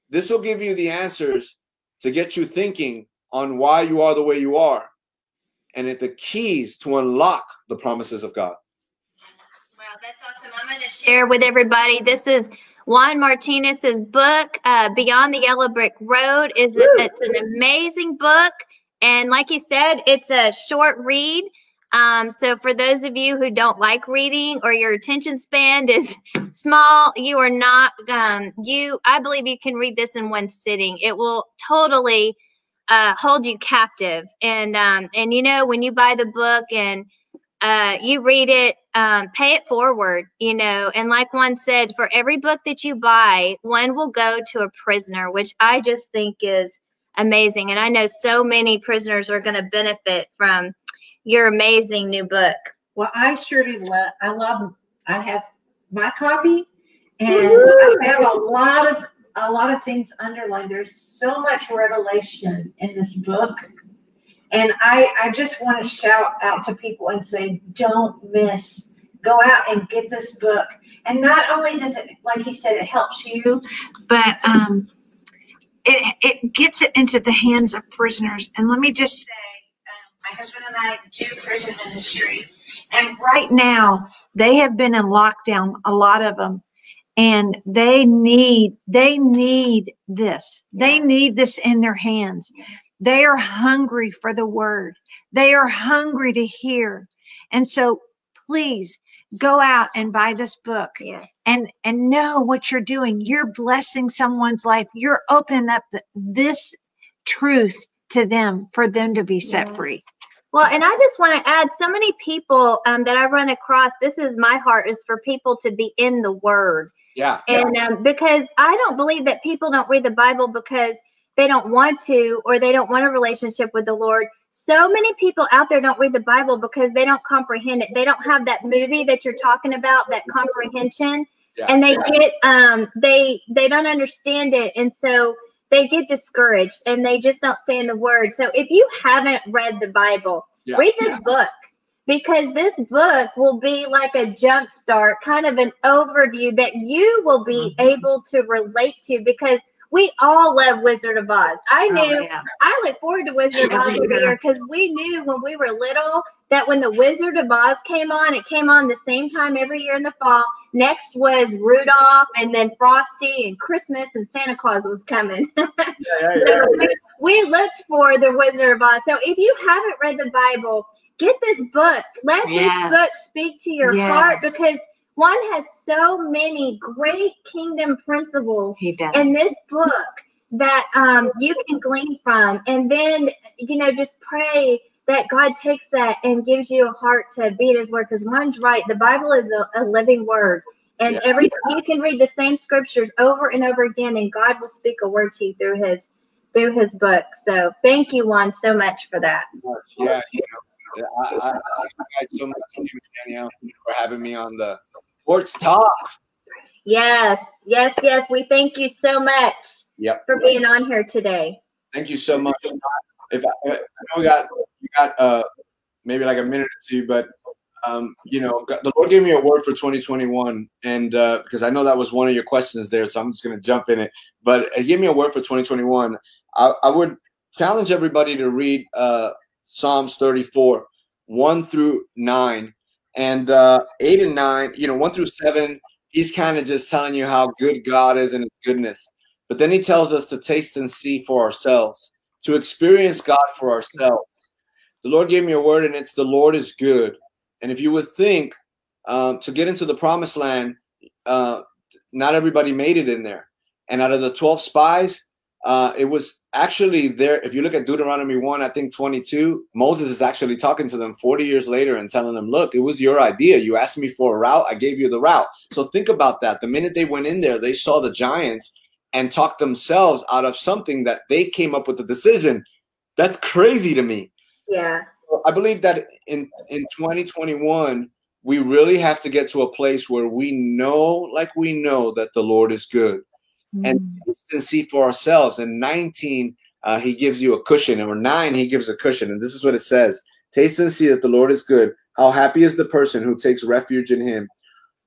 This will give you the answers to get you thinking on why you are the way you are and at the keys to unlock the promises of God. Wow, that's awesome. I'm going to share with everybody. This is Juan Martinez's book, uh, Beyond the Yellow Brick Road. is It's an amazing book. And like you said, it's a short read. Um, so for those of you who don't like reading or your attention span is small, you are not, um, you, I believe you can read this in one sitting. It will totally uh, hold you captive. And, um, and you know, when you buy the book and uh, you read it, um, pay it forward, you know. And like one said, for every book that you buy, Juan will go to a prisoner, which I just think is amazing. And I know so many prisoners are going to benefit from your amazing new book. Well, I sure do love. I love. I have my copy, and I have a lot of a lot of things underlined. There's so much revelation in this book, and I I just want to shout out to people and say, don't miss. Go out and get this book. And not only does it, like he said, it helps you, but um, it, it gets it into the hands of prisoners. And let me just say, um, my husband and I do prison ministry. And right now, they have been in lockdown, a lot of them. And they need, they need this. They need this in their hands. They are hungry for the word. They are hungry to hear. And so please go out and buy this book yes. and and know what you're doing you're blessing someone's life you're opening up the, this truth to them for them to be set yeah. free well and i just want to add so many people um, that i run across this is my heart is for people to be in the word yeah. And. Um, because i don't believe that people don't read the bible because they don't want to or they don't want a relationship with the lord. So many people out there don't read the bible because they don't comprehend it. They don't have that movie that you're talking about that comprehension. Yeah, and they yeah. get um they they don't understand it. And so they get discouraged and they just don't stay in the word. So if you haven't read the bible yeah, read this book because this book will be like a jump start kind of an overview that you will be mm-hmm. able to relate to because we all love Wizard of Oz. I oh, knew oh, yeah. I look forward to Wizard of Oz every year because we knew when we were little that when the Wizard of Oz came on, it came on the same time every year in the fall. Next was Rudolph, and then Frosty, and Christmas, and Santa Claus was coming. yeah, yeah, so we, we looked for the Wizard of Oz. So if you haven't read the Bible, get this book. Let yes. this book speak to your yes. heart because Juan has so many great kingdom principles in this book that um, you can glean from. And then, you know, just pray that God takes that and gives you a heart to be in his word. Because Juan's right. The Bible is a, a living word. And yeah. every you can read the same scriptures over and over again, and God will speak a word to you through his through his book. So thank you, Juan, so much for that. Yeah, you know, I, I, I, so much Danielle for having me on the Porch Talk. Yes, yes, yes. We thank you so much Yep. for being on here today. Thank you so much. If I, I know we got we got uh maybe like a minute or two, but um, you know, the Lord gave me a word for 2021, and uh, because I know that was one of your questions there, so I'm just going to jump in it. But He gave me a word for 2021. I, I would challenge everybody to read uh, Psalms 34, one through nine, and uh, eight and nine. You know, one through seven. He's kind of just telling you how good God is and His goodness. But then He tells us to taste and see for ourselves, to experience God for ourselves. The Lord gave me a word, and it's the Lord is good. And if you would think um, to get into the promised land, uh, not everybody made it in there. And out of the 12 spies, uh, it was actually there. If you look at Deuteronomy 1, I think 22, Moses is actually talking to them 40 years later and telling them, Look, it was your idea. You asked me for a route, I gave you the route. So think about that. The minute they went in there, they saw the giants and talked themselves out of something that they came up with the decision. That's crazy to me. Yeah. I believe that in in 2021 we really have to get to a place where we know like we know that the Lord is good and taste and see for ourselves. And 19 uh, he gives you a cushion or 9 he gives a cushion and this is what it says. Taste and see that the Lord is good. How happy is the person who takes refuge in him.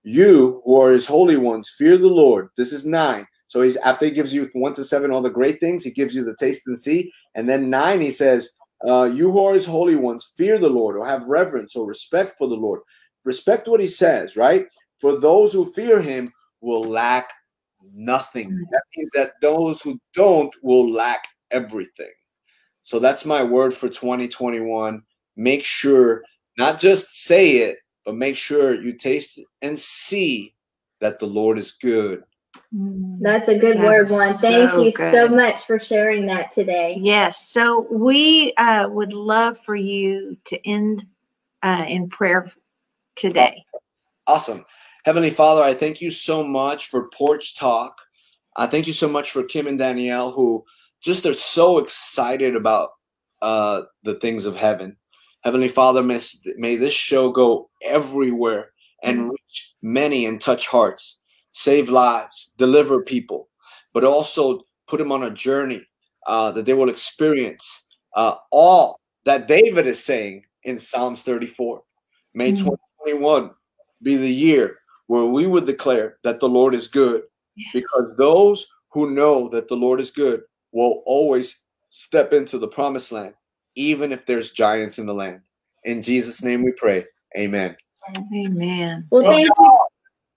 You who are his holy ones fear the Lord. This is 9. So he's after he gives you 1 to 7 all the great things, he gives you the taste and see and then 9 he says uh, you who are his holy ones, fear the Lord or have reverence or respect for the Lord. Respect what he says, right? For those who fear him will lack nothing. That means that those who don't will lack everything. So that's my word for 2021. Make sure, not just say it, but make sure you taste and see that the Lord is good. That's a good That word, is one. Thank so you so much for sharing that today. Yes. So we uh, would love for you to end uh, in prayer today. Awesome. Heavenly Father, I thank you so much for Porch Talk. I thank you so much for Kim and Danielle, who just are so excited about uh, the things of heaven. Heavenly Father, may, may this show go everywhere and reach many and touch hearts, save lives, deliver people, but also put them on a journey uh, that they will experience uh, all that David is saying in Psalms 34. May Mm. 2021 be the year where we would declare that the Lord is good because those who know that the Lord is good will always step into the promised land, even if there's giants in the land. In Jesus' name we pray. Amen. Amen. Well, Thank- thank you.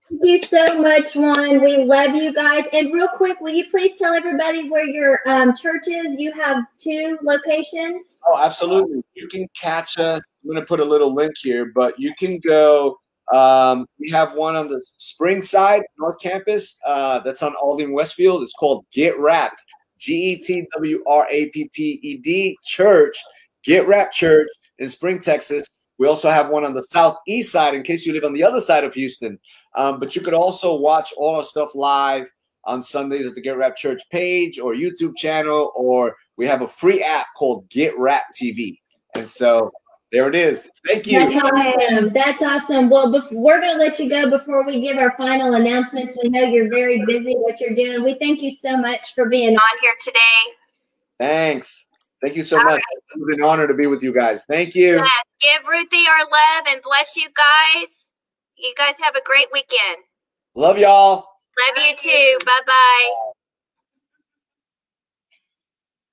Thank you so much, Juan. We love you guys. And real quick, will you please tell everybody where your um, church is? You have two locations. Oh, absolutely. You can catch us. I'm going to put a little link here, but you can go. Um, we have one on the Spring Side North Campus uh, that's on Aldine Westfield. It's called Get Wrapped. G E T W R A P P E D Church. Get Wrapped Church in Spring, Texas. We also have one on the southeast side in case you live on the other side of Houston. Um, but you could also watch all our stuff live on Sundays at the Get Wrapped Church page or YouTube channel, or we have a free app called Get Wrapped TV. And so there it is. Thank you. That's awesome. That's awesome. Well, we're going to let you go before we give our final announcements. We know you're very busy what you're doing. We thank you so much for being on. Here today. Thanks. Thank you so All much. It's an honor to be with you guys. Thank you. Yes, give Ruthie our love and bless you guys. You guys have a great weekend. Love y'all. Love you too. Bye bye.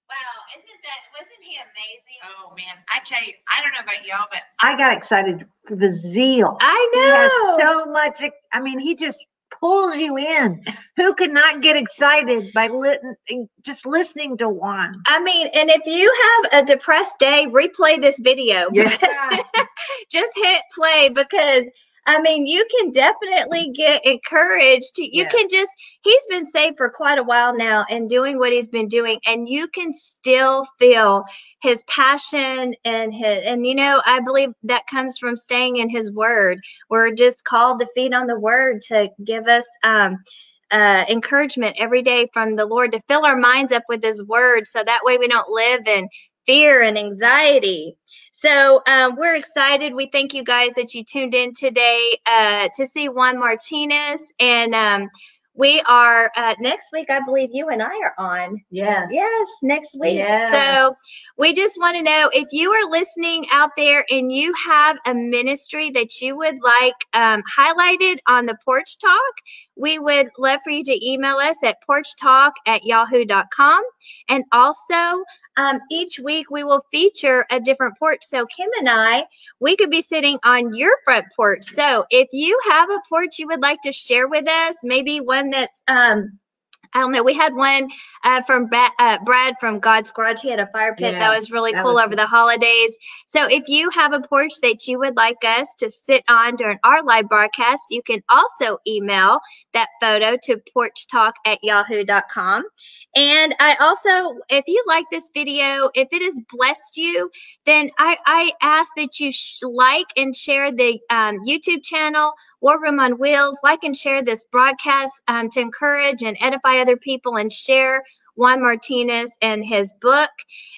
Wow, isn't that wasn't he amazing? Oh man, I tell you, I don't know about y'all, but I got excited for the zeal. I He has know. so much. I mean, he just pulls you in. Who could not get excited by li- just listening to Juan? I mean, and if you have a depressed day, replay this video. Yes. because- just hit play because I mean, you can definitely get encouraged. To, you Yeah. can just, he's been saved for quite a while now and doing what he's been doing, and you can still feel his passion and his, and you know, I believe that comes from staying in his word. We're just called to feed on the word to give us, um, uh, encouragement every day from the Lord to fill our minds up with His Word, so that way we don't live in fear and anxiety. So um, we're excited. We thank you guys that you tuned in today uh, to see Juan Martinez. And um, we are uh, next week, I believe you and I are on. Yes. Yes, next week. Yes. So we just want to know if you are listening out there and you have a ministry that you would like um, highlighted on the Porch Talk, we would love for you to email us at porchtalk at yahoo.com. And also, um, each week we will feature a different porch. So Kim and I, we could be sitting on your front porch. So if you have a porch you would like to share with us, maybe one that's um, I don't know. We had one uh, from ba- uh, Brad from God's Garage. He had a fire pit that was really that cool was- over the holidays. So if you have a porch that you would like us to sit on during our live broadcast, you can also email that photo to porchtalk at yahoo.com. And I also, if you like this video, if it has blessed you, then I, I ask that you sh- like and share the um, YouTube channel, War Room on Wheels. Like and share this broadcast um, to encourage and edify other people and share Juan Martinez and his book.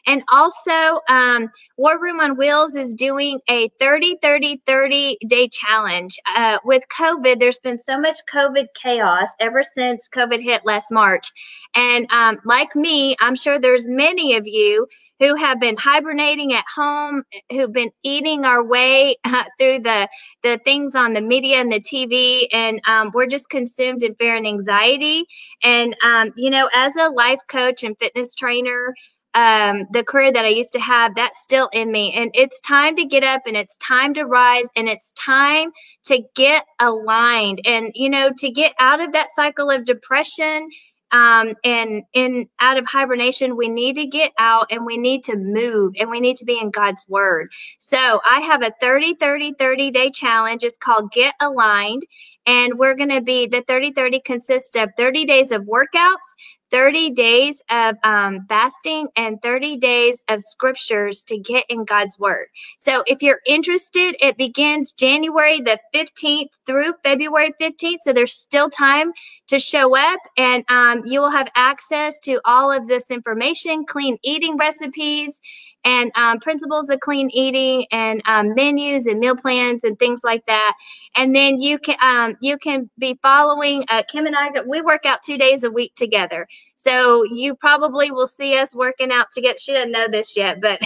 And also, um, War Room on Wheels is doing a 30 30 30 day challenge. Uh, with COVID, there's been so much COVID chaos ever since COVID hit last March. And um, like me, I'm sure there's many of you who have been hibernating at home, who've been eating our way uh, through the the things on the media and the TV, and um, we're just consumed in fear and anxiety. And um, you know, as a life coach and fitness trainer, um, the career that I used to have, that's still in me. And it's time to get up and it's time to rise and it's time to get aligned and, you know, to get out of that cycle of depression um, and in out of hibernation, we need to get out and we need to move and we need to be in God's word. So I have a 30, 30, 30 day challenge. It's called Get Aligned. And we're going to be the 30, 30 consists of 30 days of workouts, 30 days of um, fasting and 30 days of scriptures to get in God's word. So if you're interested, it begins January the 15th through February 15th. So there's still time to show up and um, you will have access to all of this information, clean eating recipes and um, principles of clean eating and um, menus and meal plans and things like that. And then you can um, you can be following uh, Kim and I. We work out two days a week together, so you probably will see us working out together. She doesn't know this yet, but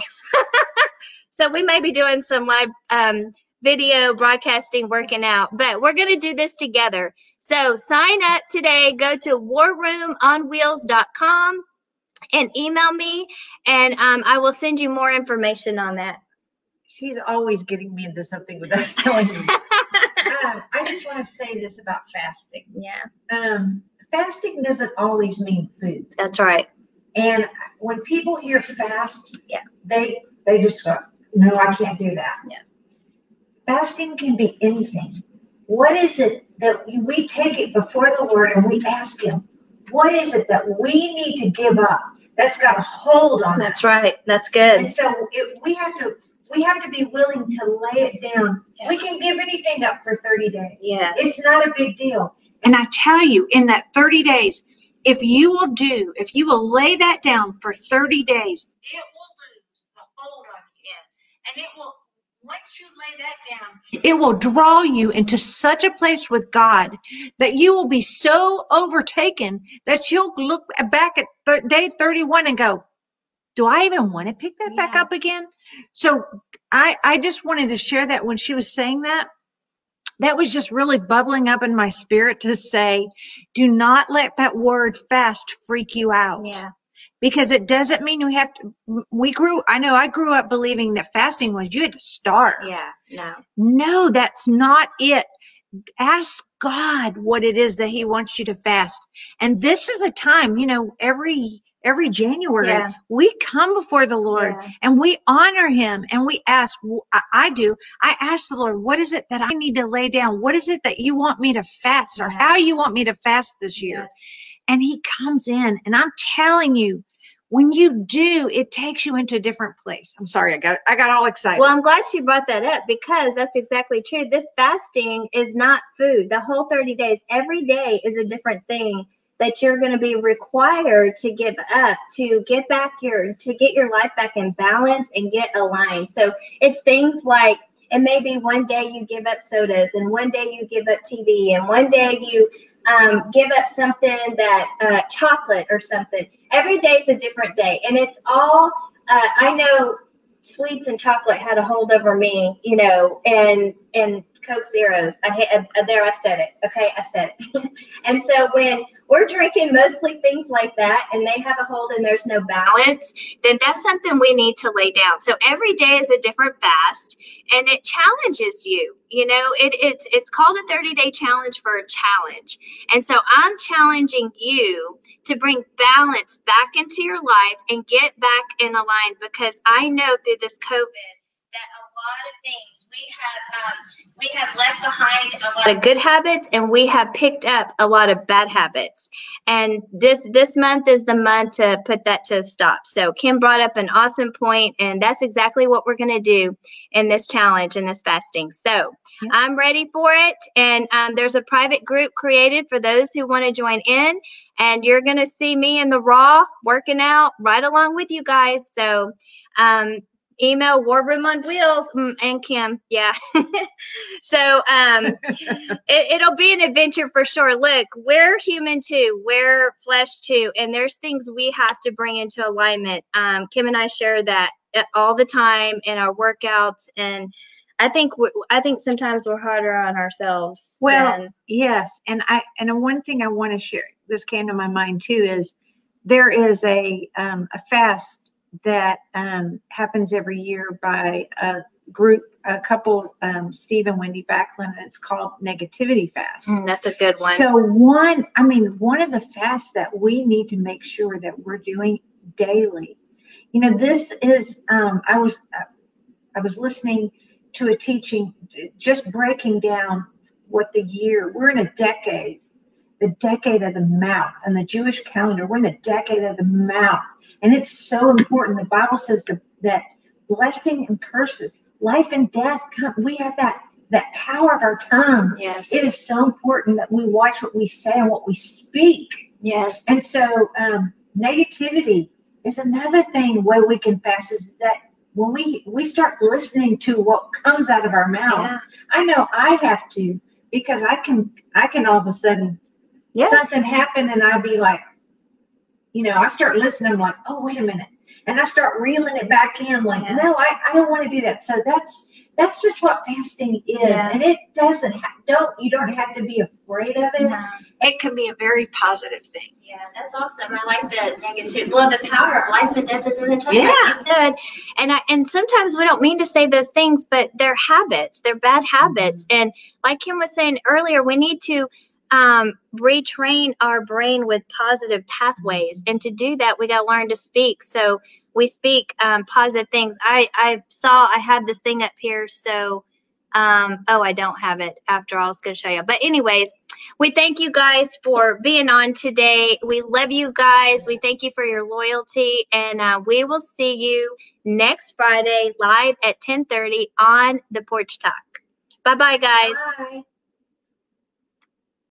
so we may be doing some live um, video broadcasting, working out. But we're going to do this together. So sign up today. Go to warroomonwheels.com and email me, and um, I will send you more information on that. She's always getting me into something without telling me. um, I just want to say this about fasting. yeah, Um, fasting doesn't always mean food. that's right. And when people hear fast, Yeah. they they just go, no, I can't do that. Yeah. Fasting can be anything. What is it that we take it before the Lord and we ask Him, what is it that we need to give up? That's got a hold on us. That's right. That's good. And so it, we have to we have to be willing to lay it down. We can give anything up for 30 days. Yeah. It's not a big deal. And I tell you, in that 30 days, if you will do, if you will lay that down for 30 days, it will lose the hold on you. Yes. And it will, once you lay that down, it will draw you into such a place with God that you will be so overtaken that you'll look back at th- day 31 and go, do I even want to pick that back up again? So I, I just wanted to share that when she was saying that. That was just really bubbling up in my spirit to say, do not let that word fast freak you out Yeah. Because it doesn't mean we have to. We grew, I know I grew up believing that fasting was you had to starve. Yeah. No. No, that's not it. Ask God what it is that He wants you to fast. And this is a time, you know, every every January Yeah. we come before the Lord Yeah. and we honor Him and we ask. I, I do. I ask the Lord, what is it that I need to lay down? What is it that you want me to fast, or Yeah. how you want me to fast this year? And He comes in, and I'm telling you. When you do, it takes you into a different place. I'm sorry, I got I got all excited. Well, I'm glad she brought that up because that's exactly true. This fasting is not food. The whole 30 days, every day is a different thing that you're going to be required to give up to get back your to get your life back in balance and get aligned. So it's things like and maybe one day you give up sodas and one day you give up TV and one day you um, give up something that uh, chocolate or something. Every day is a different day, and it's all. Uh, I know sweets and chocolate had a hold over me, you know, and and Coke Zeros. I had uh, there. I said it. Okay, I said it. and so when we're drinking mostly things like that and they have a hold and there's no balance, then that's something we need to lay down. So every day is a different fast and it challenges you. You know, it, it's it's called a 30 day challenge for a challenge. And so I'm challenging you to bring balance back into your life and get back in line because I know through this COVID a lot of things. We have um, we have left behind a lot of good habits and we have picked up a lot of bad habits. And this this month is the month to put that to a stop. So kim brought up an awesome point and that's exactly what we're going to do in this challenge in this fasting. So yeah. i'm ready for it and um, there's a private group created for those who want to join in and you're going to see me in the raw working out right along with you guys. So um, email War Room on Wheels mm, and Kim. Yeah. so um, it, will be an adventure for sure. Look, we're human too. We're flesh too, and there's things we have to bring into alignment. Um, Kim and I share that uh, all the time in our workouts and. I think I think sometimes we're harder on ourselves. Well, than... yes, and I and one thing I want to share. This came to my mind too is there is a um, a fast that um, happens every year by a group, a couple, um, Steve and Wendy Backlund, and it's called Negativity Fast. Mm, that's a good one. So one, I mean, one of the fasts that we need to make sure that we're doing daily. You know, this is. Um, I was, uh, I was listening to a teaching, just breaking down what the year. We're in a decade, the decade of the mouth, and the Jewish calendar. We're in the decade of the mouth and it's so important. The Bible says that, that blessing and curses, life and death, come, we have that that power of our tongue. Yes. It is so important that we watch what we say and what we speak. Yes. And so um, negativity is another thing where we can fast is that when we we start listening to what comes out of our mouth, yeah. I know I have to because I can I can all of a sudden yes. something happen and I'll be like, you know, I start listening, I'm like, oh, wait a minute. And I start reeling it back in, like, yeah. no, I, I don't want to do that. So that's that's just what fasting is. Yeah. And it doesn't have don't you don't have to be afraid of it. No. It can be a very positive thing. Yeah, that's awesome. I like the negative. Well, the power of life and death is in the tongue, yeah. like you said. And I, and sometimes we don't mean to say those things, but they're habits. They're bad habits. And like Kim was saying earlier, we need to um, retrain our brain with positive pathways. And to do that, we got to learn to speak. So we speak um, positive things. I, I saw I had this thing up here. So, um, oh, I don't have it after all. I was going to show you. But, anyways, we thank you guys for being on today. We love you guys. We thank you for your loyalty. And uh, we will see you next Friday live at 1030 on the Porch Talk. Bye-bye, guys. Bye.